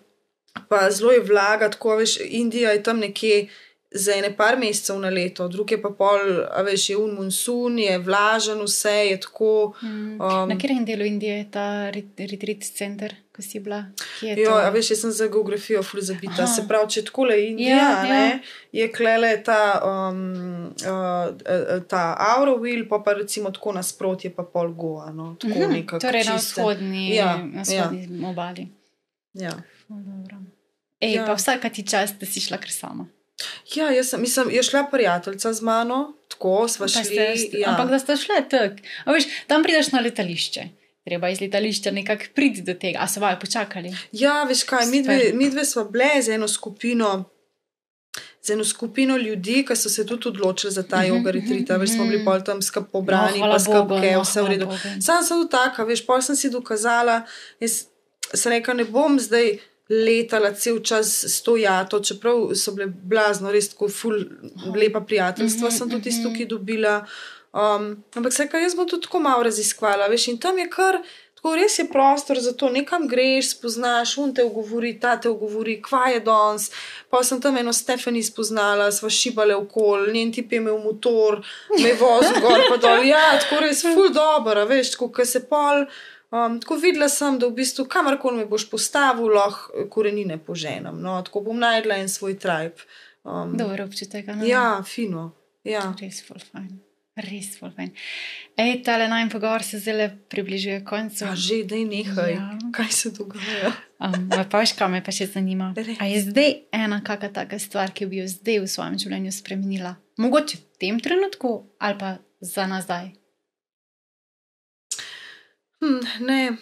pa zelo je vlaga, tako veš, Indija je tam nekje za ene par mesecev na leto, druge pa pol, a veš, je un monsun, je vlažen, vse je tako. Mm. Um, Na katerem delu Indije je ta ret- retreat center, ko si bila? Jo, a veš, jaz sem za geografijo ful zabita. Aha. Se pravi, če tako le Indija, Ja, ja, ja. ne, je klele ta, um, uh, uh, ta Auroville, pa pa recimo tako nasprotje, pa pol Goa. No, tako Mhm, nekako Torej na čiste- vzhodni, Ja, na vzhodni ja. obali. Ja. Ej, Ja. ja. pa vsaka ti čas, da si šla kar sama. Ja, jaz sem, mislim, je šla prijateljica z mano, tako Pa šli. ste, ja. Ampak da ste šle tak. A veš, tam prideš na letališče. Treba iz letališča nekako priti do tega. A so vaju počakali? Ja, veš kaj, mi dve, mi dve smo bile z eno skupino. Z eno skupino ljudi, ki so se tudi odločili za ta Mhm, yoga retreat, veš, smo bili mhm. pol tam skup pobrani, hvala pa skup Bogu, ke, no, vse v redu. Sam sem tudi taka, veš, pol sem si dokazala, jaz sem rekla, ne bom zdaj letala cel čas s to jato, čeprav so bile blazno, res tako ful, lepa prijateljstva, Mhm, sem tudi mhm. isto, ki dobila. Um, ampak se kaj, jaz bom tudi tako malo raziskvala, veš, in tam je kar. Tako res je prostor za to, nekam greš, spoznaš, un te ogovori, ta te ogovori, kva je danes. Pa sem tam eno Stefani spoznala, sva šibale okol, njen tip je imel motor, me vozil gor pa dol. Ja, tako res ful dobro, veš, tako ko se pol. Um, tako videla sem, da v bistvu kamorkoli me boš postavil, lahko korenine poženem. No, tako bom najdla en svoj tribe. Um, Dobro občutek. ne? ja, fino. Ja. Res ful fajn. Res ful fajn. Ej, tale najm pogovor se zdaj približuje koncu. A že, da je nekaj, Ja. kaj se dogaja. Um, pa veš, kaj me pa še zanima. Res. A je zdaj ena kakšna taka stvar, ki bi jo zdaj v svojem življenju spremenila? Mogoče v tem trenutku ali pa za nazaj. Hm, ne,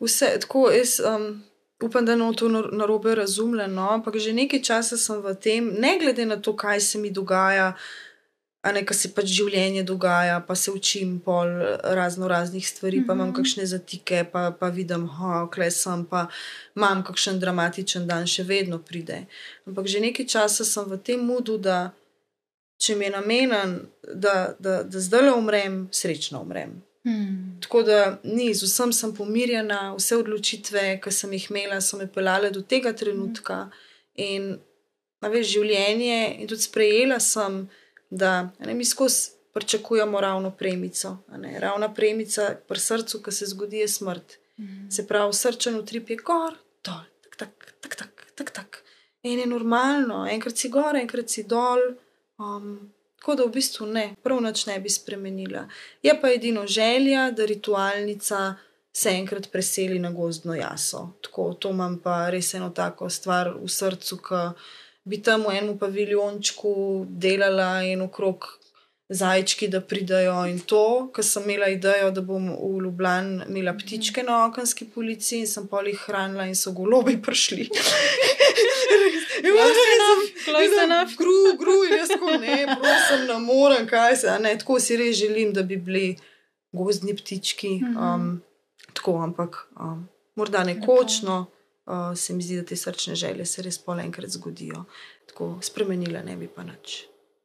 vse tako jaz. Um, Upam, da bo to nar- narobe razumljeno, ampak že nekaj časa sem v tem, ne glede na to, kaj se mi dogaja, a ne, kar se pač življenje dogaja, pa se učim pol razno raznih stvari, pa imam Mhm. kakšne zatike, pa, pa vidim, ha, kle sem, pa imam kakšen dramatičen dan, še vedno pride. Ampak že nekaj časa sem v tem mudu, da če mi je namenjen, da, da, da zdaj le umrem, srečno umrem. Hmm. Tako da ni, z vsem sem pomirjena, vse odločitve, ki sem jih imela, so me pelale do tega trenutka. In a veš, življenje, in tudi sprejela sem, da ne, mi skozi pričakujemo ravno premico. ne. Ravna premica pri srcu, ki se zgodi, je smrt. Hmm. Se pravi, srčen utrip je gor, dol, tak, tak, tak, tak, tak, tak. In je normalno, enkrat si gor, enkrat si dol. Um, tako da v bistvu ne, prav noč ne bi spremenila. Je pa edino želja, da ritualnica se enkrat preseli na gozdno jaso. Tako, to imam pa res eno tako stvar v srcu, ki bi tam v enem paviljončku delala in okrog zajčki, da pridajo in to, ker sem imela idejo, da bom v Ljubljani imela ptičke na okenski polici in sem pol jih hranila in so golobi prišli. Enough. Gru, gru, jaz tako ne, prosim, ne morem, kaj se, ne, tako si res želim, da bi bili gozdni ptički. Mhm. Um, tako, ampak um, morda nekočno uh, se mi zdi, da te srčne želje se res pol enkrat zgodijo. Tako spremenila ne bi pa nič.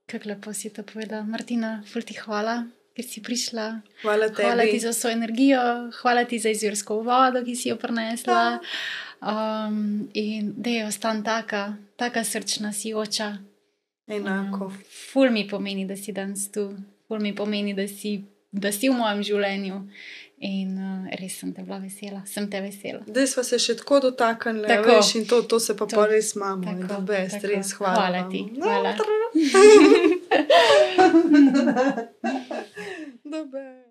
Kako lepo si to povedala, Martina, ful ti hvala, ker si prišla. Hvala tebi. Hvala ti za vso energijo, hvala ti za izvirsko vodo, ki si jo prinesla. Um, in da je ostan taka, taka srčna, si oča. Enako. Ful mi pomeni, da si danes tu, ful mi pomeni, da si, da si v mojem življenju. In uh, res sem te bila vesela, sem te vesela. Zdaj smo se še tako dotaknili, Tako. veš, in to, to se pa To. pa res imamo. Tako, best, tako. res, hvala. Hvala ti, No, hvala. tr- Добре.